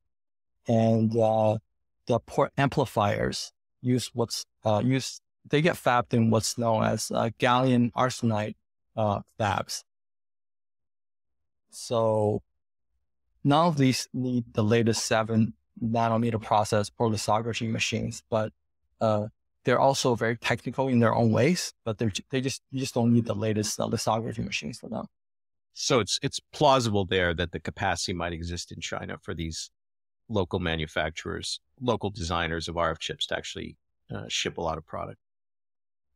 And uh, the power amplifiers use what's uh, use they get fabbed in what's known as uh, gallium arsenide uh, fabs. So none of these need the latest seven nanometer process for lithography machines, but uh, they're also very technical in their own ways. But they they just you just don't need the latest uh, lithography machines for them. So it's it's plausible there that the capacity might exist in China for these local manufacturers, local designers of RF chips to actually uh, ship a lot of product.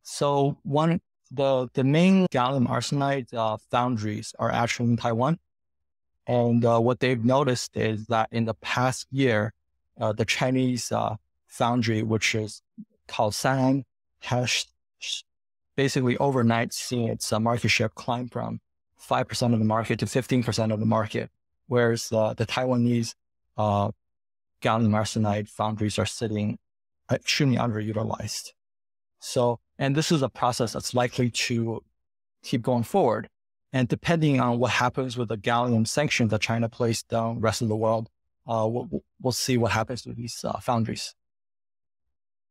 So one the the main gallium arsenide uh, foundries are actually in Taiwan, and uh, what they've noticed is that in the past year, uh, the Chinese uh, foundry, which is Sanan, has basically overnight seen its uh, market share climb from five percent of the market to fifteen percent of the market, whereas the Taiwanese uh, gallium arsenide foundries are sitting extremely underutilized. So, and this is a process that's likely to keep going forward. And depending on what happens with the gallium sanctions that China placed on the rest of the world, uh, we'll, we'll see what happens to these uh, foundries.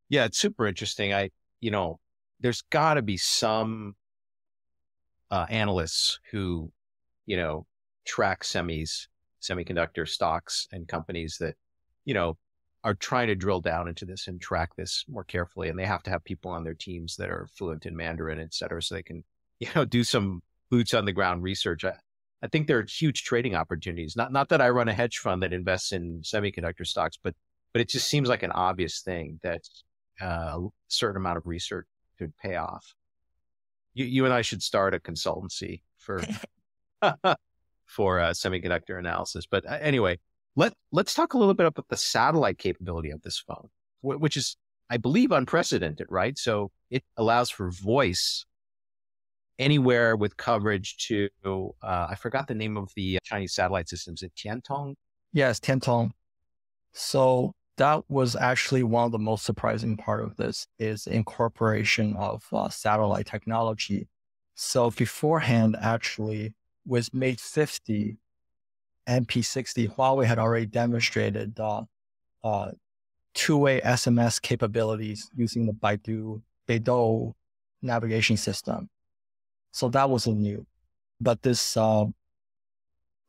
Yeah, it's super interesting. I, you know, there's got to be some uh, analysts who, you know, track semis, semiconductor stocks and companies that, you know, are trying to drill down into this and track this more carefully. And they have to have people on their teams that are fluent in Mandarin, et cetera, so they can, you know, do some boots on the ground research. I, I think there are huge trading opportunities. Not not that I run a hedge fund that invests in semiconductor stocks, but but it just seems like an obvious thing that uh, a certain amount of research could pay off. You you and I should start a consultancy for for uh, semiconductor analysis. But uh, anyway, let, let's talk a little bit about the satellite capability of this phone, which is, I believe, unprecedented, right? So it allows for voice anywhere with coverage to, uh, I forgot the name of the Chinese satellite systems, it Tiantong? Yes, Tiantong. So that was actually one of the most surprising part of this is incorporation of uh, satellite technology. So beforehand, actually, with Mate 50, MP60, Huawei had already demonstrated uh, uh, two-way SMS capabilities using the Baidu Beidou navigation system. So that was new. But this uh,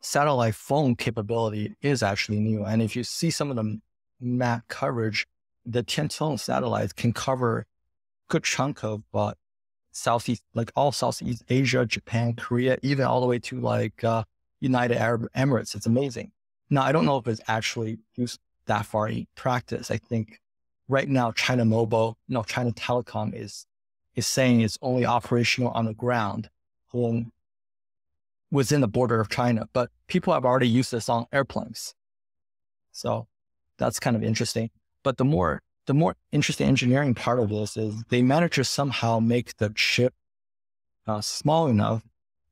satellite phone capability is actually new. And if you see some of the map coverage, the Tiantong satellites can cover a good chunk of uh, Southeast, like all Southeast Asia, Japan, Korea, even all the way to like uh, United Arab Emirates. It's amazing. Now, I don't know if it's actually used that far in practice. I think right now, China Mobile, no, China Telecom is, is saying it's only operational on the ground in, within the border of China, but people have already used this on airplanes. So that's kind of interesting. But the more, the more interesting engineering part of this is they managed to somehow make the chip uh, small enough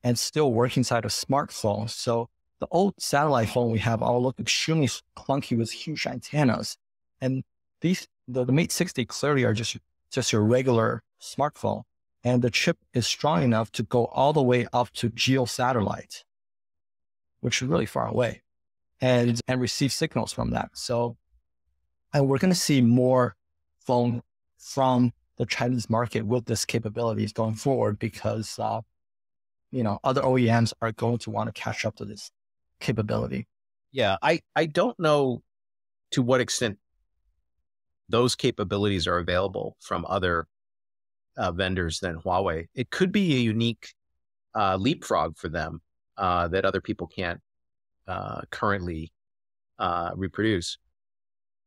and still work inside a smartphone. So the old satellite phone we have all look extremely clunky with huge antennas. And these, the, the Mate 60 clearly are just, just your regular smartphone. And the chip is strong enough to go all the way up to geo satellite, which is really far away and, and receive signals from that. So, and we're going to see more phone from the Chinese market with this capabilities going forward because, uh, you know, other OEMs are going to want to catch up to this capability. Yeah, I, I don't know to what extent those capabilities are available from other uh, vendors than Huawei. It could be a unique uh, leapfrog for them uh, that other people can't uh, currently uh, reproduce.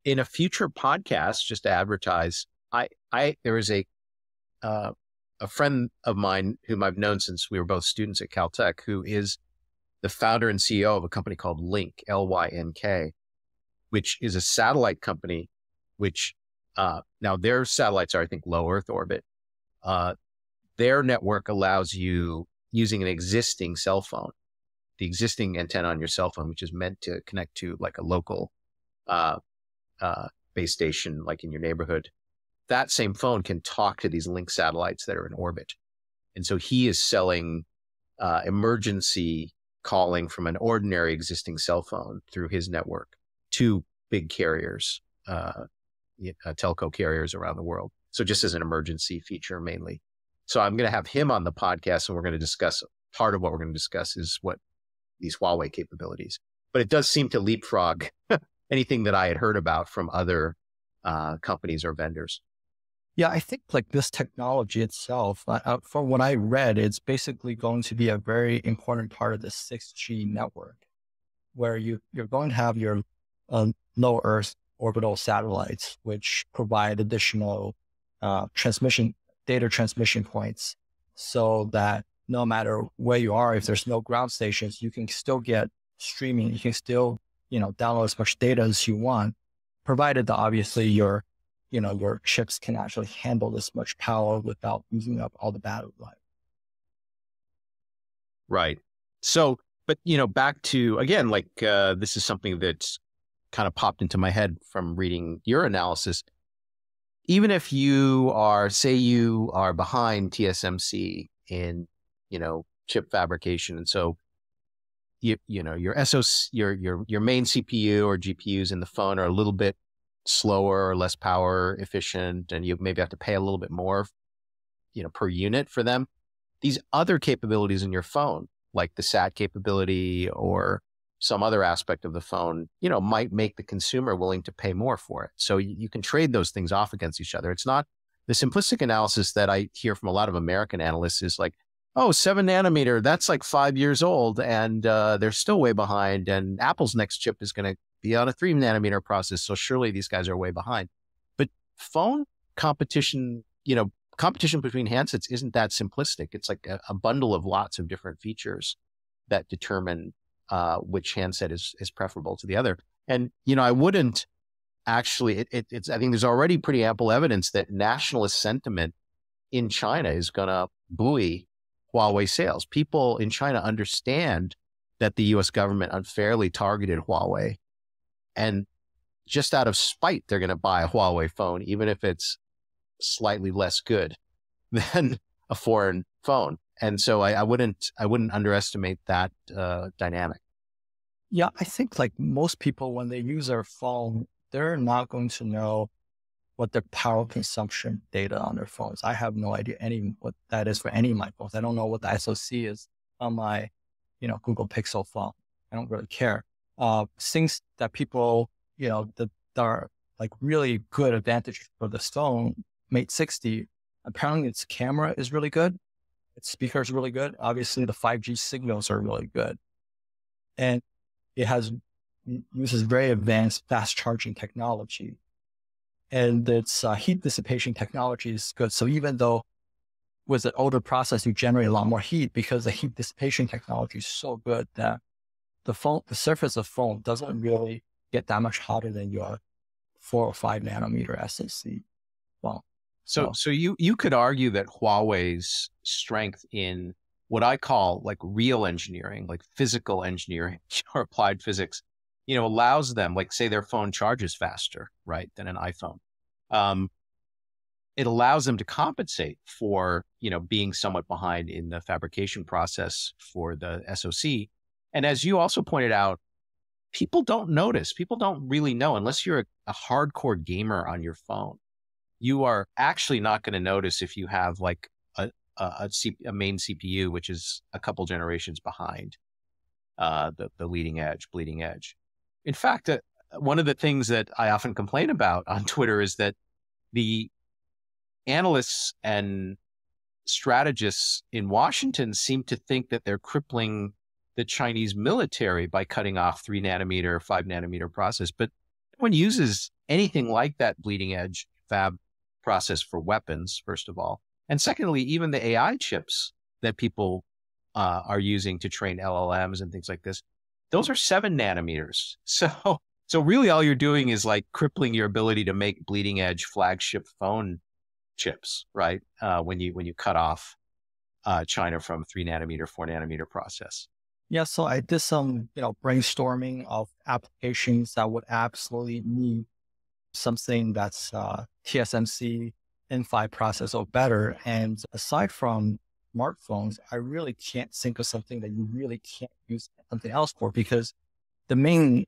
In a future podcast, just to advertise, I, I there is a uh, a friend of mine whom I've known since we were both students at Caltech, who is the founder and CEO of a company called Lynk, L Y N K, which is a satellite company. Which uh, now their satellites are, I think, low Earth orbit. Uh, their network allows you using an existing cell phone, the existing antenna on your cell phone, which is meant to connect to like a local uh, uh base station, like in your neighborhood. That same phone can talk to these Lynk satellites that are in orbit, and so he is selling uh, emergency calling from an ordinary existing cell phone through his network to big carriers, uh, uh, telco carriers around the world. So just as an emergency feature mainly. So I'm going to have him on the podcast and we're going to discuss part of what we're going to discuss is what these Huawei capabilities. But it does seem to leapfrog anything that I had heard about from other uh, companies or vendors. Yeah, I think like this technology itself, uh, from what I read, it's basically going to be a very important part of the 6G network, where you you're going to have your uh, low Earth orbital satellites, which provide additional uh, transmission data transmission points, so that no matter where you are, if there's no ground stations, you can still get streaming. You can still you know download as much data as you want, provided that obviously your you know, your chips can actually handle this much power without using up all the battery life. Right. So, but you know, back to again, like uh, this is something that's kind of popped into my head from reading your analysis. Even if you are, say, you are behind TSMC in, you know, chip fabrication, and so you you know your SOC, your your your main CPU or GPUs in the phone are a little bit slower or less power efficient and you maybe have to pay a little bit more you know per unit for them these other capabilities in your phone like the sat capability or some other aspect of the phone you know might make the consumer willing to pay more for it so you, you can trade those things off against each other it's not the simplistic analysis that i hear from a lot of american analysts is like oh seven nanometer that's like five years old and uh, they're still way behind and apple's next chip is going to be on a three nanometer process. So surely these guys are way behind. But phone competition, you know, competition between handsets isn't that simplistic. It's like a, a bundle of lots of different features that determine uh, which handset is is preferable to the other. And you know, I wouldn't actually. It, it, it's I think there's already pretty ample evidence that nationalist sentiment in China is going to buoy Huawei sales. People in China understand that the U.S. government unfairly targeted Huawei and just out of spite, they're going to buy a Huawei phone, even if it's slightly less good than a foreign phone. And so I, I wouldn't, I wouldn't underestimate that uh, dynamic. Yeah, I think like most people, when they use their phone, they're not going to know what their power consumption data on their phones. I have no idea any what that is for any of my phones. I don't know what the SOC is on my, you know, Google Pixel phone. I don't really care uh, things that people, you know, that, that are like really good advantage for the phone, Mate 60, apparently its camera is really good. Its speaker is really good. Obviously, the 5G signals are really good. And it has uses very advanced fast charging technology. And its uh, heat dissipation technology is good. So even though with an older process, you generate a lot more heat because the heat dissipation technology is so good that the phone, the surface of phone doesn't really get that much hotter than your four or five nanometer SoC. So well. so you you could argue that Huawei's strength in what I call like real engineering, like physical engineering or applied physics, you know, allows them, like say their phone charges faster, right, than an iPhone. Um, it allows them to compensate for, you know, being somewhat behind in the fabrication process for the SoC and as you also pointed out, people don't notice. People don't really know unless you're a, a hardcore gamer on your phone. You are actually not going to notice if you have like a, a, main CPU, which is a couple generations behind uh, the, the leading edge, bleeding edge. In fact, a, one of the things that I often complain about on Twitter is that the analysts and strategists in Washington seem to think that they're crippling the Chinese military by cutting off three nanometer, five nanometer process. But no one uses anything like that bleeding edge fab process for weapons, first of all. And secondly, even the AI chips that people uh, are using to train LLMs and things like this, those are seven nanometers. So, so really all you're doing is like crippling your ability to make bleeding edge flagship phone chips, right? Uh, when you, when you cut off uh, China from three nanometer, four nanometer process. Yeah, so I did some, you know, brainstorming of applications that would absolutely need something that's uh, TSMC N5 process or better. And aside from smartphones, I really can't think of something that you really can't use something else for because the main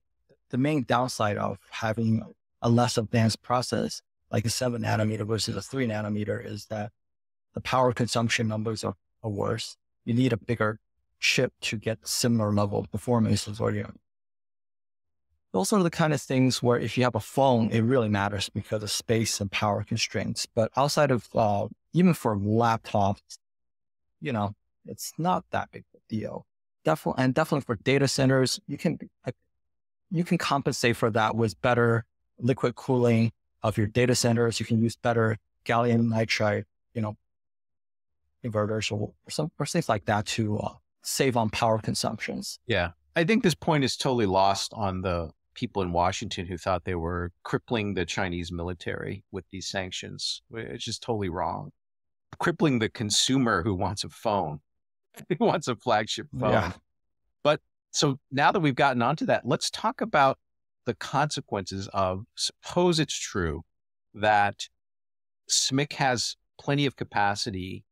the main downside of having a less advanced process like a seven nanometer versus a three nanometer is that the power consumption numbers are, are worse. You need a bigger chip to get similar level of performance as audio. Those are the kind of things where if you have a phone, it really matters because of space and power constraints. But outside of, uh, even for laptops, you know, it's not that big of a deal. Definitely, and definitely for data centers, you can, you can compensate for that with better liquid cooling of your data centers. You can use better gallium nitride, you know, inverters or, or some, or things like that to, uh, save on power consumptions. Yeah. I think this point is totally lost on the people in Washington who thought they were crippling the Chinese military with these sanctions. It's just totally wrong. Crippling the consumer who wants a phone, who wants a flagship phone. Yeah. But so now that we've gotten onto that, let's talk about the consequences of suppose it's true that SMIC has plenty of capacity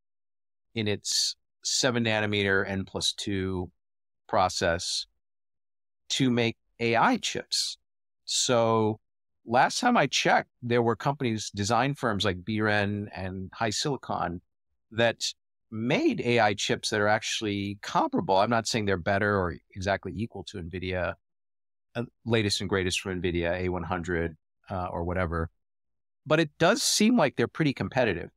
in its seven nanometer N plus two process to make AI chips. So last time I checked, there were companies, design firms like Biren and HiSilicon that made AI chips that are actually comparable. I'm not saying they're better or exactly equal to NVIDIA, uh, latest and greatest from NVIDIA, A100 uh, or whatever. But it does seem like they're pretty competitive.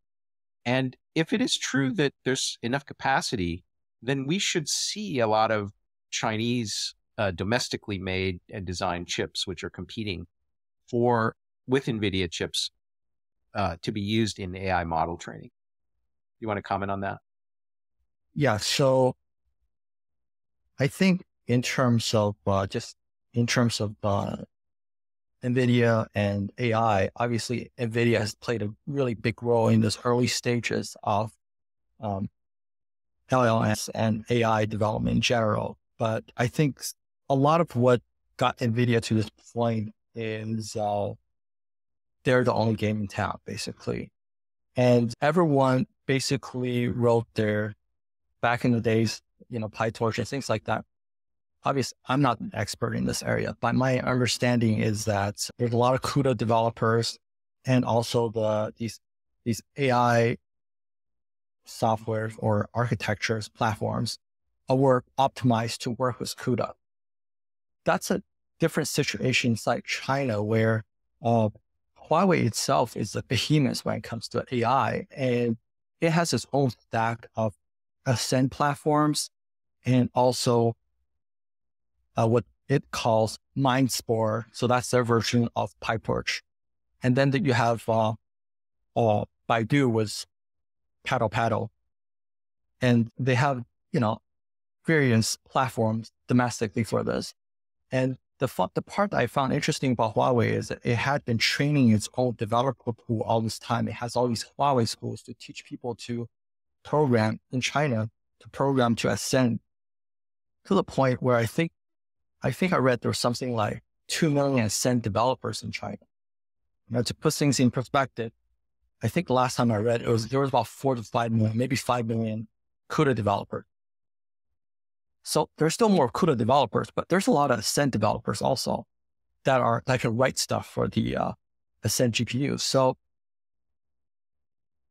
And if it is true that there's enough capacity, then we should see a lot of Chinese uh, domestically made and designed chips, which are competing for with NVIDIA chips uh, to be used in AI model training. You want to comment on that? Yeah. So I think in terms of uh, just in terms of uh, NVIDIA and AI, obviously NVIDIA has played a really big role in those early stages of um, LLMs and AI development in general. But I think a lot of what got NVIDIA to this point is uh, they're the only game in town, basically. And everyone basically wrote their, back in the days, you know, PyTorch and things like that. Obviously, I'm not an expert in this area, but my understanding is that there's a lot of CUDA developers and also the these these AI software or architectures platforms are work optimized to work with CUDA that's a different situation inside China where uh, Huawei itself is a behemoth when it comes to AI, and it has its own stack of Ascend platforms and also uh, what it calls MindSpore. So that's their version of PyTorch. And then that you have uh, uh, Baidu with PaddlePaddle. And they have, you know, various platforms domestically for this. And the, the part I found interesting about Huawei is that it had been training its own developer pool all this time. It has all these Huawei schools to teach people to program in China, to program to ascend to the point where I think, I think I read there was something like 2 million ascend developers in China. Now to put things in perspective, I think last time I read it was, there was about four to five million, maybe 5 million CUDA developers. So there's still more CUDA developers, but there's a lot of Ascend developers also that are that can write stuff for the uh, Ascend GPUs. So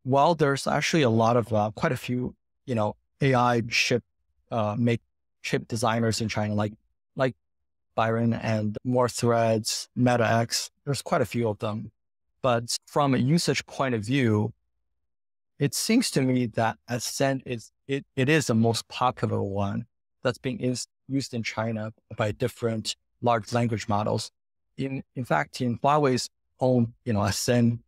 while there's actually a lot of uh, quite a few, you know, AI chip uh, make chip designers in China, like like Biren and Moore Threads, MetaX. There's quite a few of them. But from a usage point of view, it seems to me that Ascend is it, it is the most popular one that's being is, used in China by different large language models. In in fact, in Huawei's own you know Ascend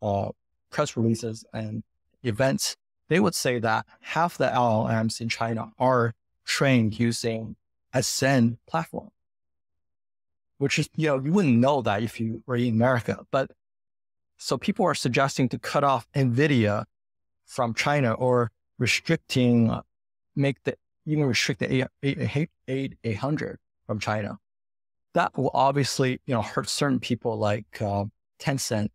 uh, press releases and events, they would say that half the LLMs in China are trained using Ascend platform which is, you know, you wouldn't know that if you were in America. But so people are suggesting to cut off NVIDIA from China or restricting, uh, make the, even restrict the A, 800 from China. That will obviously, you know, hurt certain people like uh, Tencent,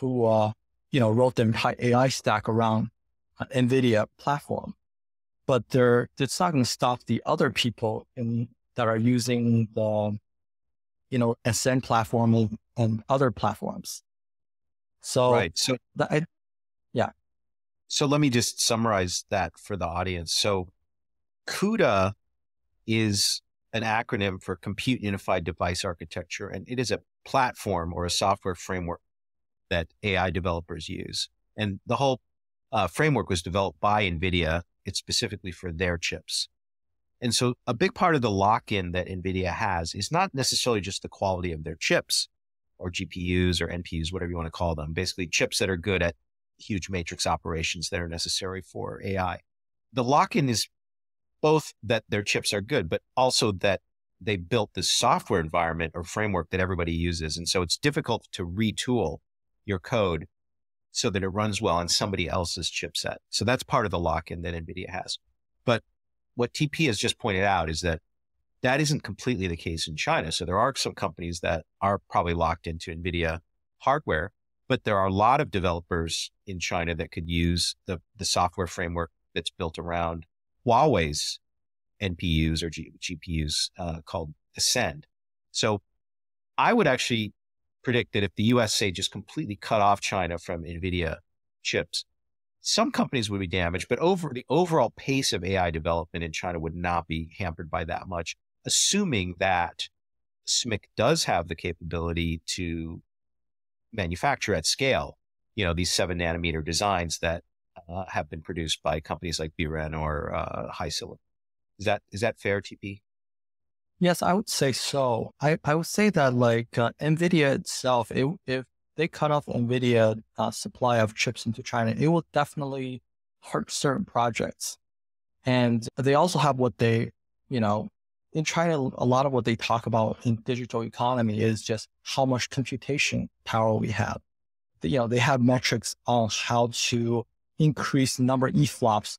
who, uh, you know, wrote their entire AI stack around NVIDIA platform. But they're, it's not going to stop the other people in, that are using the you know, Ascend platform and, and other platforms. So, right. So, that, yeah. So let me just summarize that for the audience. So, CUDA is an acronym for Compute Unified Device Architecture, and it is a platform or a software framework that AI developers use. And the whole uh, framework was developed by NVIDIA. It's specifically for their chips. And so a big part of the lock in that NVIDIA has is not necessarily just the quality of their chips or GPUs or NPUs, whatever you want to call them, basically chips that are good at huge matrix operations that are necessary for AI. The lock in is both that their chips are good, but also that they built this software environment or framework that everybody uses. And so it's difficult to retool your code so that it runs well on somebody else's chipset. So that's part of the lock in that NVIDIA has. But what TP has just pointed out is that that isn't completely the case in China. So there are some companies that are probably locked into NVIDIA hardware, but there are a lot of developers in China that could use the, the software framework that's built around Huawei's NPUs or G, GPUs uh, called Ascend. So I would actually predict that if the US say just completely cut off China from NVIDIA chips, some companies would be damaged, but over the overall pace of AI development in China would not be hampered by that much, assuming that SMIC does have the capability to manufacture at scale, you know, these seven nanometer designs that uh, have been produced by companies like Biren or uh, HiSilicon. Is that is that fair, TP? Yes, I would say so. I, I would say that like uh, NVIDIA itself, it, if they cut off NVIDIA uh, supply of chips into China, it will definitely hurt certain projects. And they also have what they, you know, in China, a lot of what they talk about in digital economy is just how much computation power we have. You know, they have metrics on how to increase the number of EFLOPS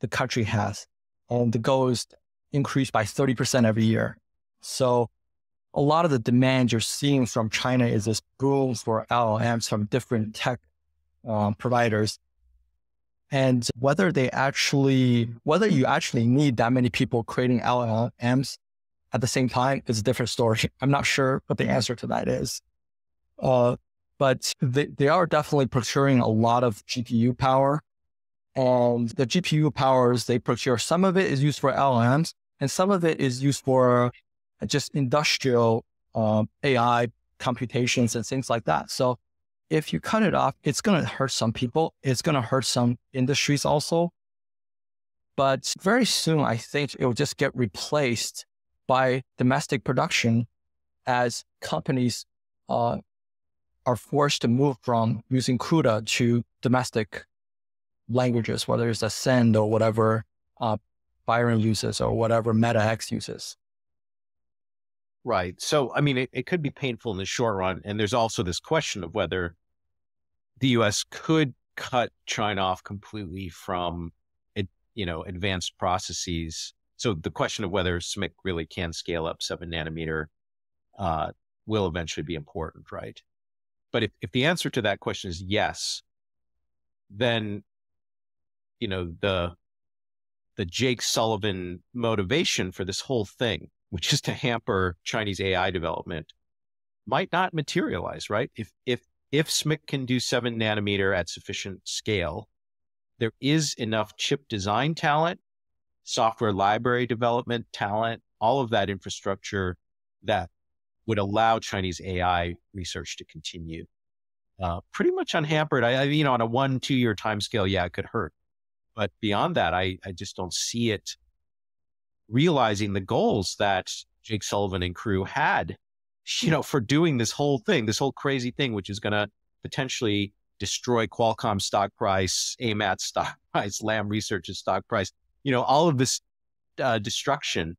the country has. And the goal is increased by 30% every year. So a lot of the demand you're seeing from China is this boom for LLMs from different tech um, providers. And whether they actually, whether you actually need that many people creating LLMs at the same time is a different story. I'm not sure what the answer to that is. Uh, but they, they are definitely procuring a lot of GPU power. And the GPU powers they procure, some of it is used for LLMs and some of it is used for just industrial um, AI computations and things like that. So if you cut it off, it's going to hurt some people. It's going to hurt some industries also. But very soon, I think it will just get replaced by domestic production as companies uh, are forced to move from using CUDA to domestic languages, whether it's Ascend or whatever uh, Biren uses or whatever MetaX uses. Right. So, I mean, it, it could be painful in the short run. And there's also this question of whether the US could cut China off completely from, you know, advanced processes. So the question of whether SMIC really can scale up seven nanometer uh, will eventually be important, right? But if, if the answer to that question is yes, then, you know, the, the Jake Sullivan motivation for this whole thing which is to hamper Chinese AI development, might not materialize, right? If if if SMIC can do seven nanometer at sufficient scale, there is enough chip design talent, software library development talent, all of that infrastructure that would allow Chinese AI research to continue uh, pretty much unhampered. I, I, you know, on a one, two year time scale, yeah, it could hurt. But beyond that, I, I just don't see it realizing the goals that Jake Sullivan and crew had, you know, for doing this whole thing, this whole crazy thing, which is going to potentially destroy Qualcomm stock price, AMAT stock price, Lam Research's stock price. You know, all of this uh, destruction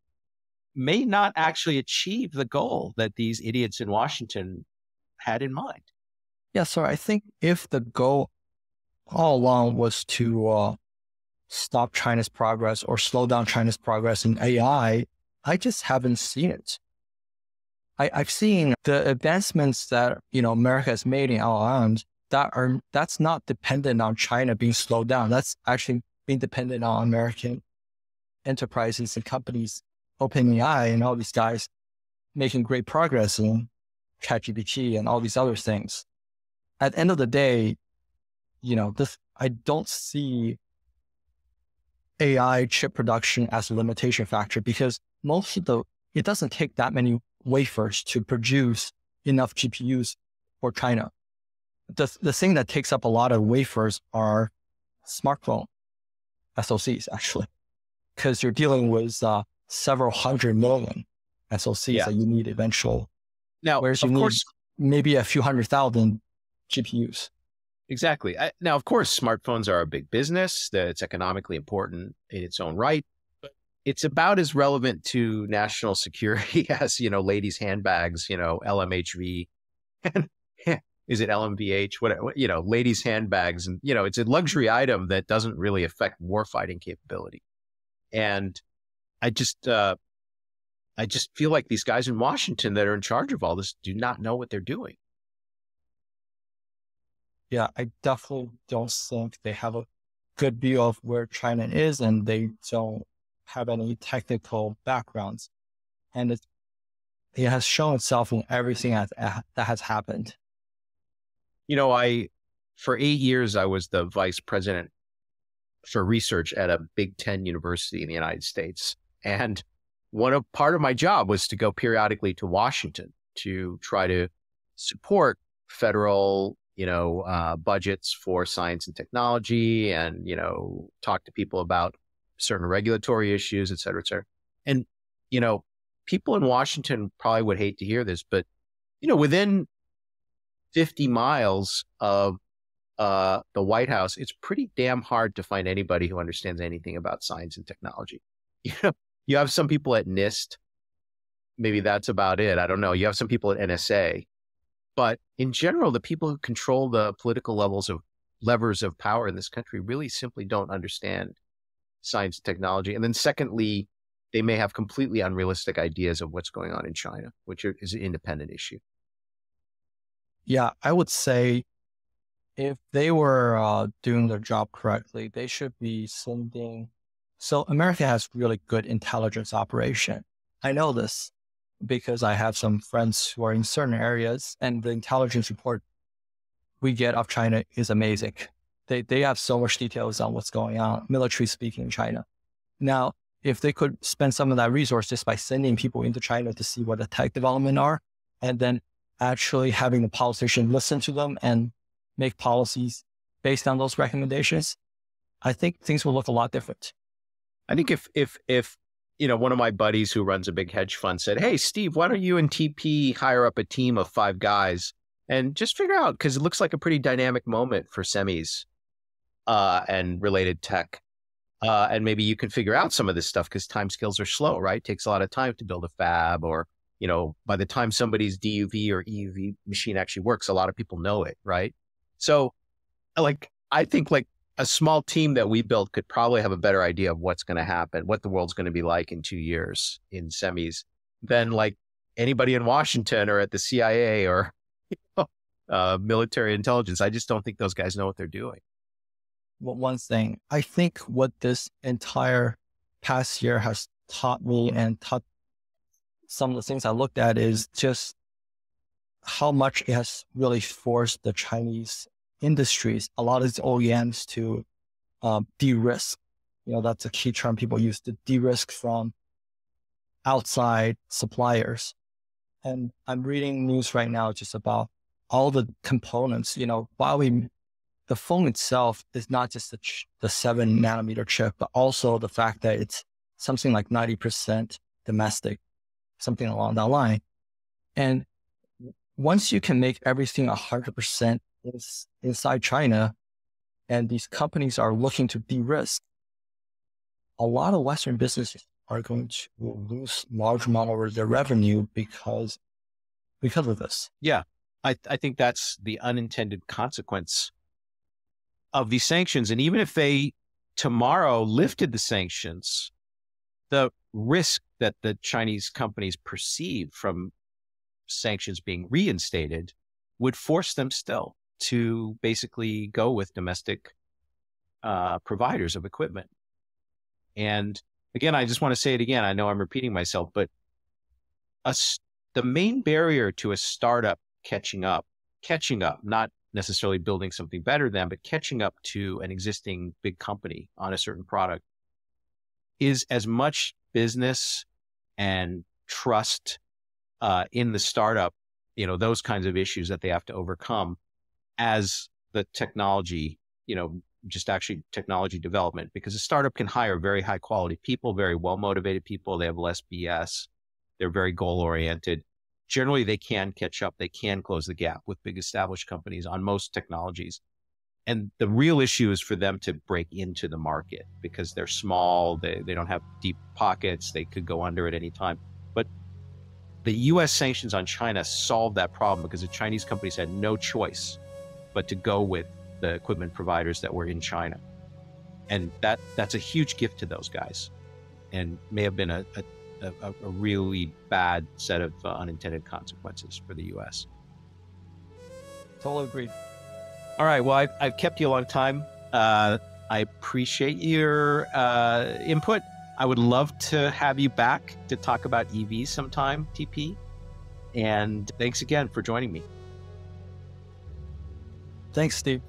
may not actually achieve the goal that these idiots in Washington had in mind. Yeah, so I think if the goal all along was to uh, stop China's progress or slow down China's progress in AI, I just haven't seen it. I, have seen the advancements that you know America has made in LLMs that are that's not dependent on China being slowed down. That's actually being dependent on American enterprises and companies, OpenAI and all these guys making great progress in ChatGPT and all these other things. At the end of the day, you know, this I don't see AI chip production as a limitation factor because most of the, it doesn't take that many wafers to produce enough GPUs for China. The, the thing that takes up a lot of wafers are smartphone SoCs, actually, because you're dealing with uh, several hundred million SoCs yeah. that you need eventual. Now, whereas you course, need maybe a few hundred thousand GPUs. Exactly. I, now, of course, smartphones are a big business. It's economically important in its own right. But it's about as relevant to national security as you know, ladies' handbags. You know, LMHV. Is it LMVH? What you know, ladies' handbags, and you know, it's a luxury item that doesn't really affect warfighting capability. And I just, uh, I just feel like these guys in Washington that are in charge of all this do not know what they're doing yeah, I definitely don't think they have a good view of where China is and they don't have any technical backgrounds. And it, it has shown itself in everything that, that has happened. You know, I, for eight years, I was the vice president for research at a Big Ten university in the United States. And one of part of my job was to go periodically to Washington to try to support federal you know, uh, budgets for science and technology and, you know, talk to people about certain regulatory issues, et cetera, et cetera. And, you know, people in Washington probably would hate to hear this, but, you know, within 50 miles of uh, the White House, it's pretty damn hard to find anybody who understands anything about science and technology. You know, you have some people at NIST. Maybe that's about it. I don't know. You have some people at NSA, but in general, the people who control the political levels of levers of power in this country really simply don't understand science and technology. And then secondly, they may have completely unrealistic ideas of what's going on in China, which is an independent issue. Yeah, I would say if they were uh, doing their job correctly, they should be sending. So America has really good intelligence operation. I know this because I have some friends who are in certain areas and the intelligence report we get of China is amazing. They, they have so much details on what's going on, military speaking in China. Now, if they could spend some of that resource just by sending people into China to see what the tech development are, and then actually having the politician listen to them and make policies based on those recommendations, I think things will look a lot different. I think if if if you know, one of my buddies who runs a big hedge fund said, Hey, Steve, why don't you and TP hire up a team of five guys and just figure out, because it looks like a pretty dynamic moment for semis uh, and related tech. Uh, and maybe you can figure out some of this stuff because time scales are slow, right? It takes a lot of time to build a fab or, you know, by the time somebody's DUV or EUV machine actually works, a lot of people know it, right? So like, I think like a small team that we built could probably have a better idea of what's going to happen, what the world's going to be like in two years in semis than like anybody in Washington or at the CIA or you know, uh, military intelligence. I just don't think those guys know what they're doing. Well, one thing, I think what this entire past year has taught me and taught some of the things I looked at is just how much it has really forced the Chinese industries, a lot of these OEMs to um, de-risk. You know, that's a key term people use to de-risk from outside suppliers. And I'm reading news right now just about all the components. You know, while we, the phone itself is not just the, ch- the seven nanometer chip, but also the fact that it's something like 90% domestic, something along that line. And once you can make everything 100% inside China, and these companies are looking to de-risk, a lot of Western businesses are going to lose large amount of their revenue because because of this. Yeah, I, I think that's the unintended consequence of these sanctions. And even if they tomorrow lifted the sanctions, the risk that the Chinese companies perceive from sanctions being reinstated would force them still to basically go with domestic uh, providers of equipment. And again, I just want to say it again. I know I'm repeating myself, but a, the main barrier to a startup catching up, catching up, not necessarily building something better than, but catching up to an existing big company on a certain product is as much business and trust uh, in the startup, you know, those kinds of issues that they have to overcome as the technology, you know, just actually technology development because a startup can hire very high quality people, very well motivated people. They have less BS. They're very goal oriented. Generally, they can catch up. They can close the gap with big established companies on most technologies. And the real issue is for them to break into the market because they're small. They, they don't have deep pockets. They could go under at any time. But the US sanctions on China solved that problem because the Chinese companies had no choice but to go with the equipment providers that were in China. And that that's a huge gift to those guys and may have been a, a, a, a really bad set of uh, unintended consequences for the US. Totally agreed. All right. Well, I've, I've kept you a long time. Uh, I appreciate your uh, input. I would love to have you back to talk about EVs sometime, TP. And thanks again for joining me. Thanks, Steve.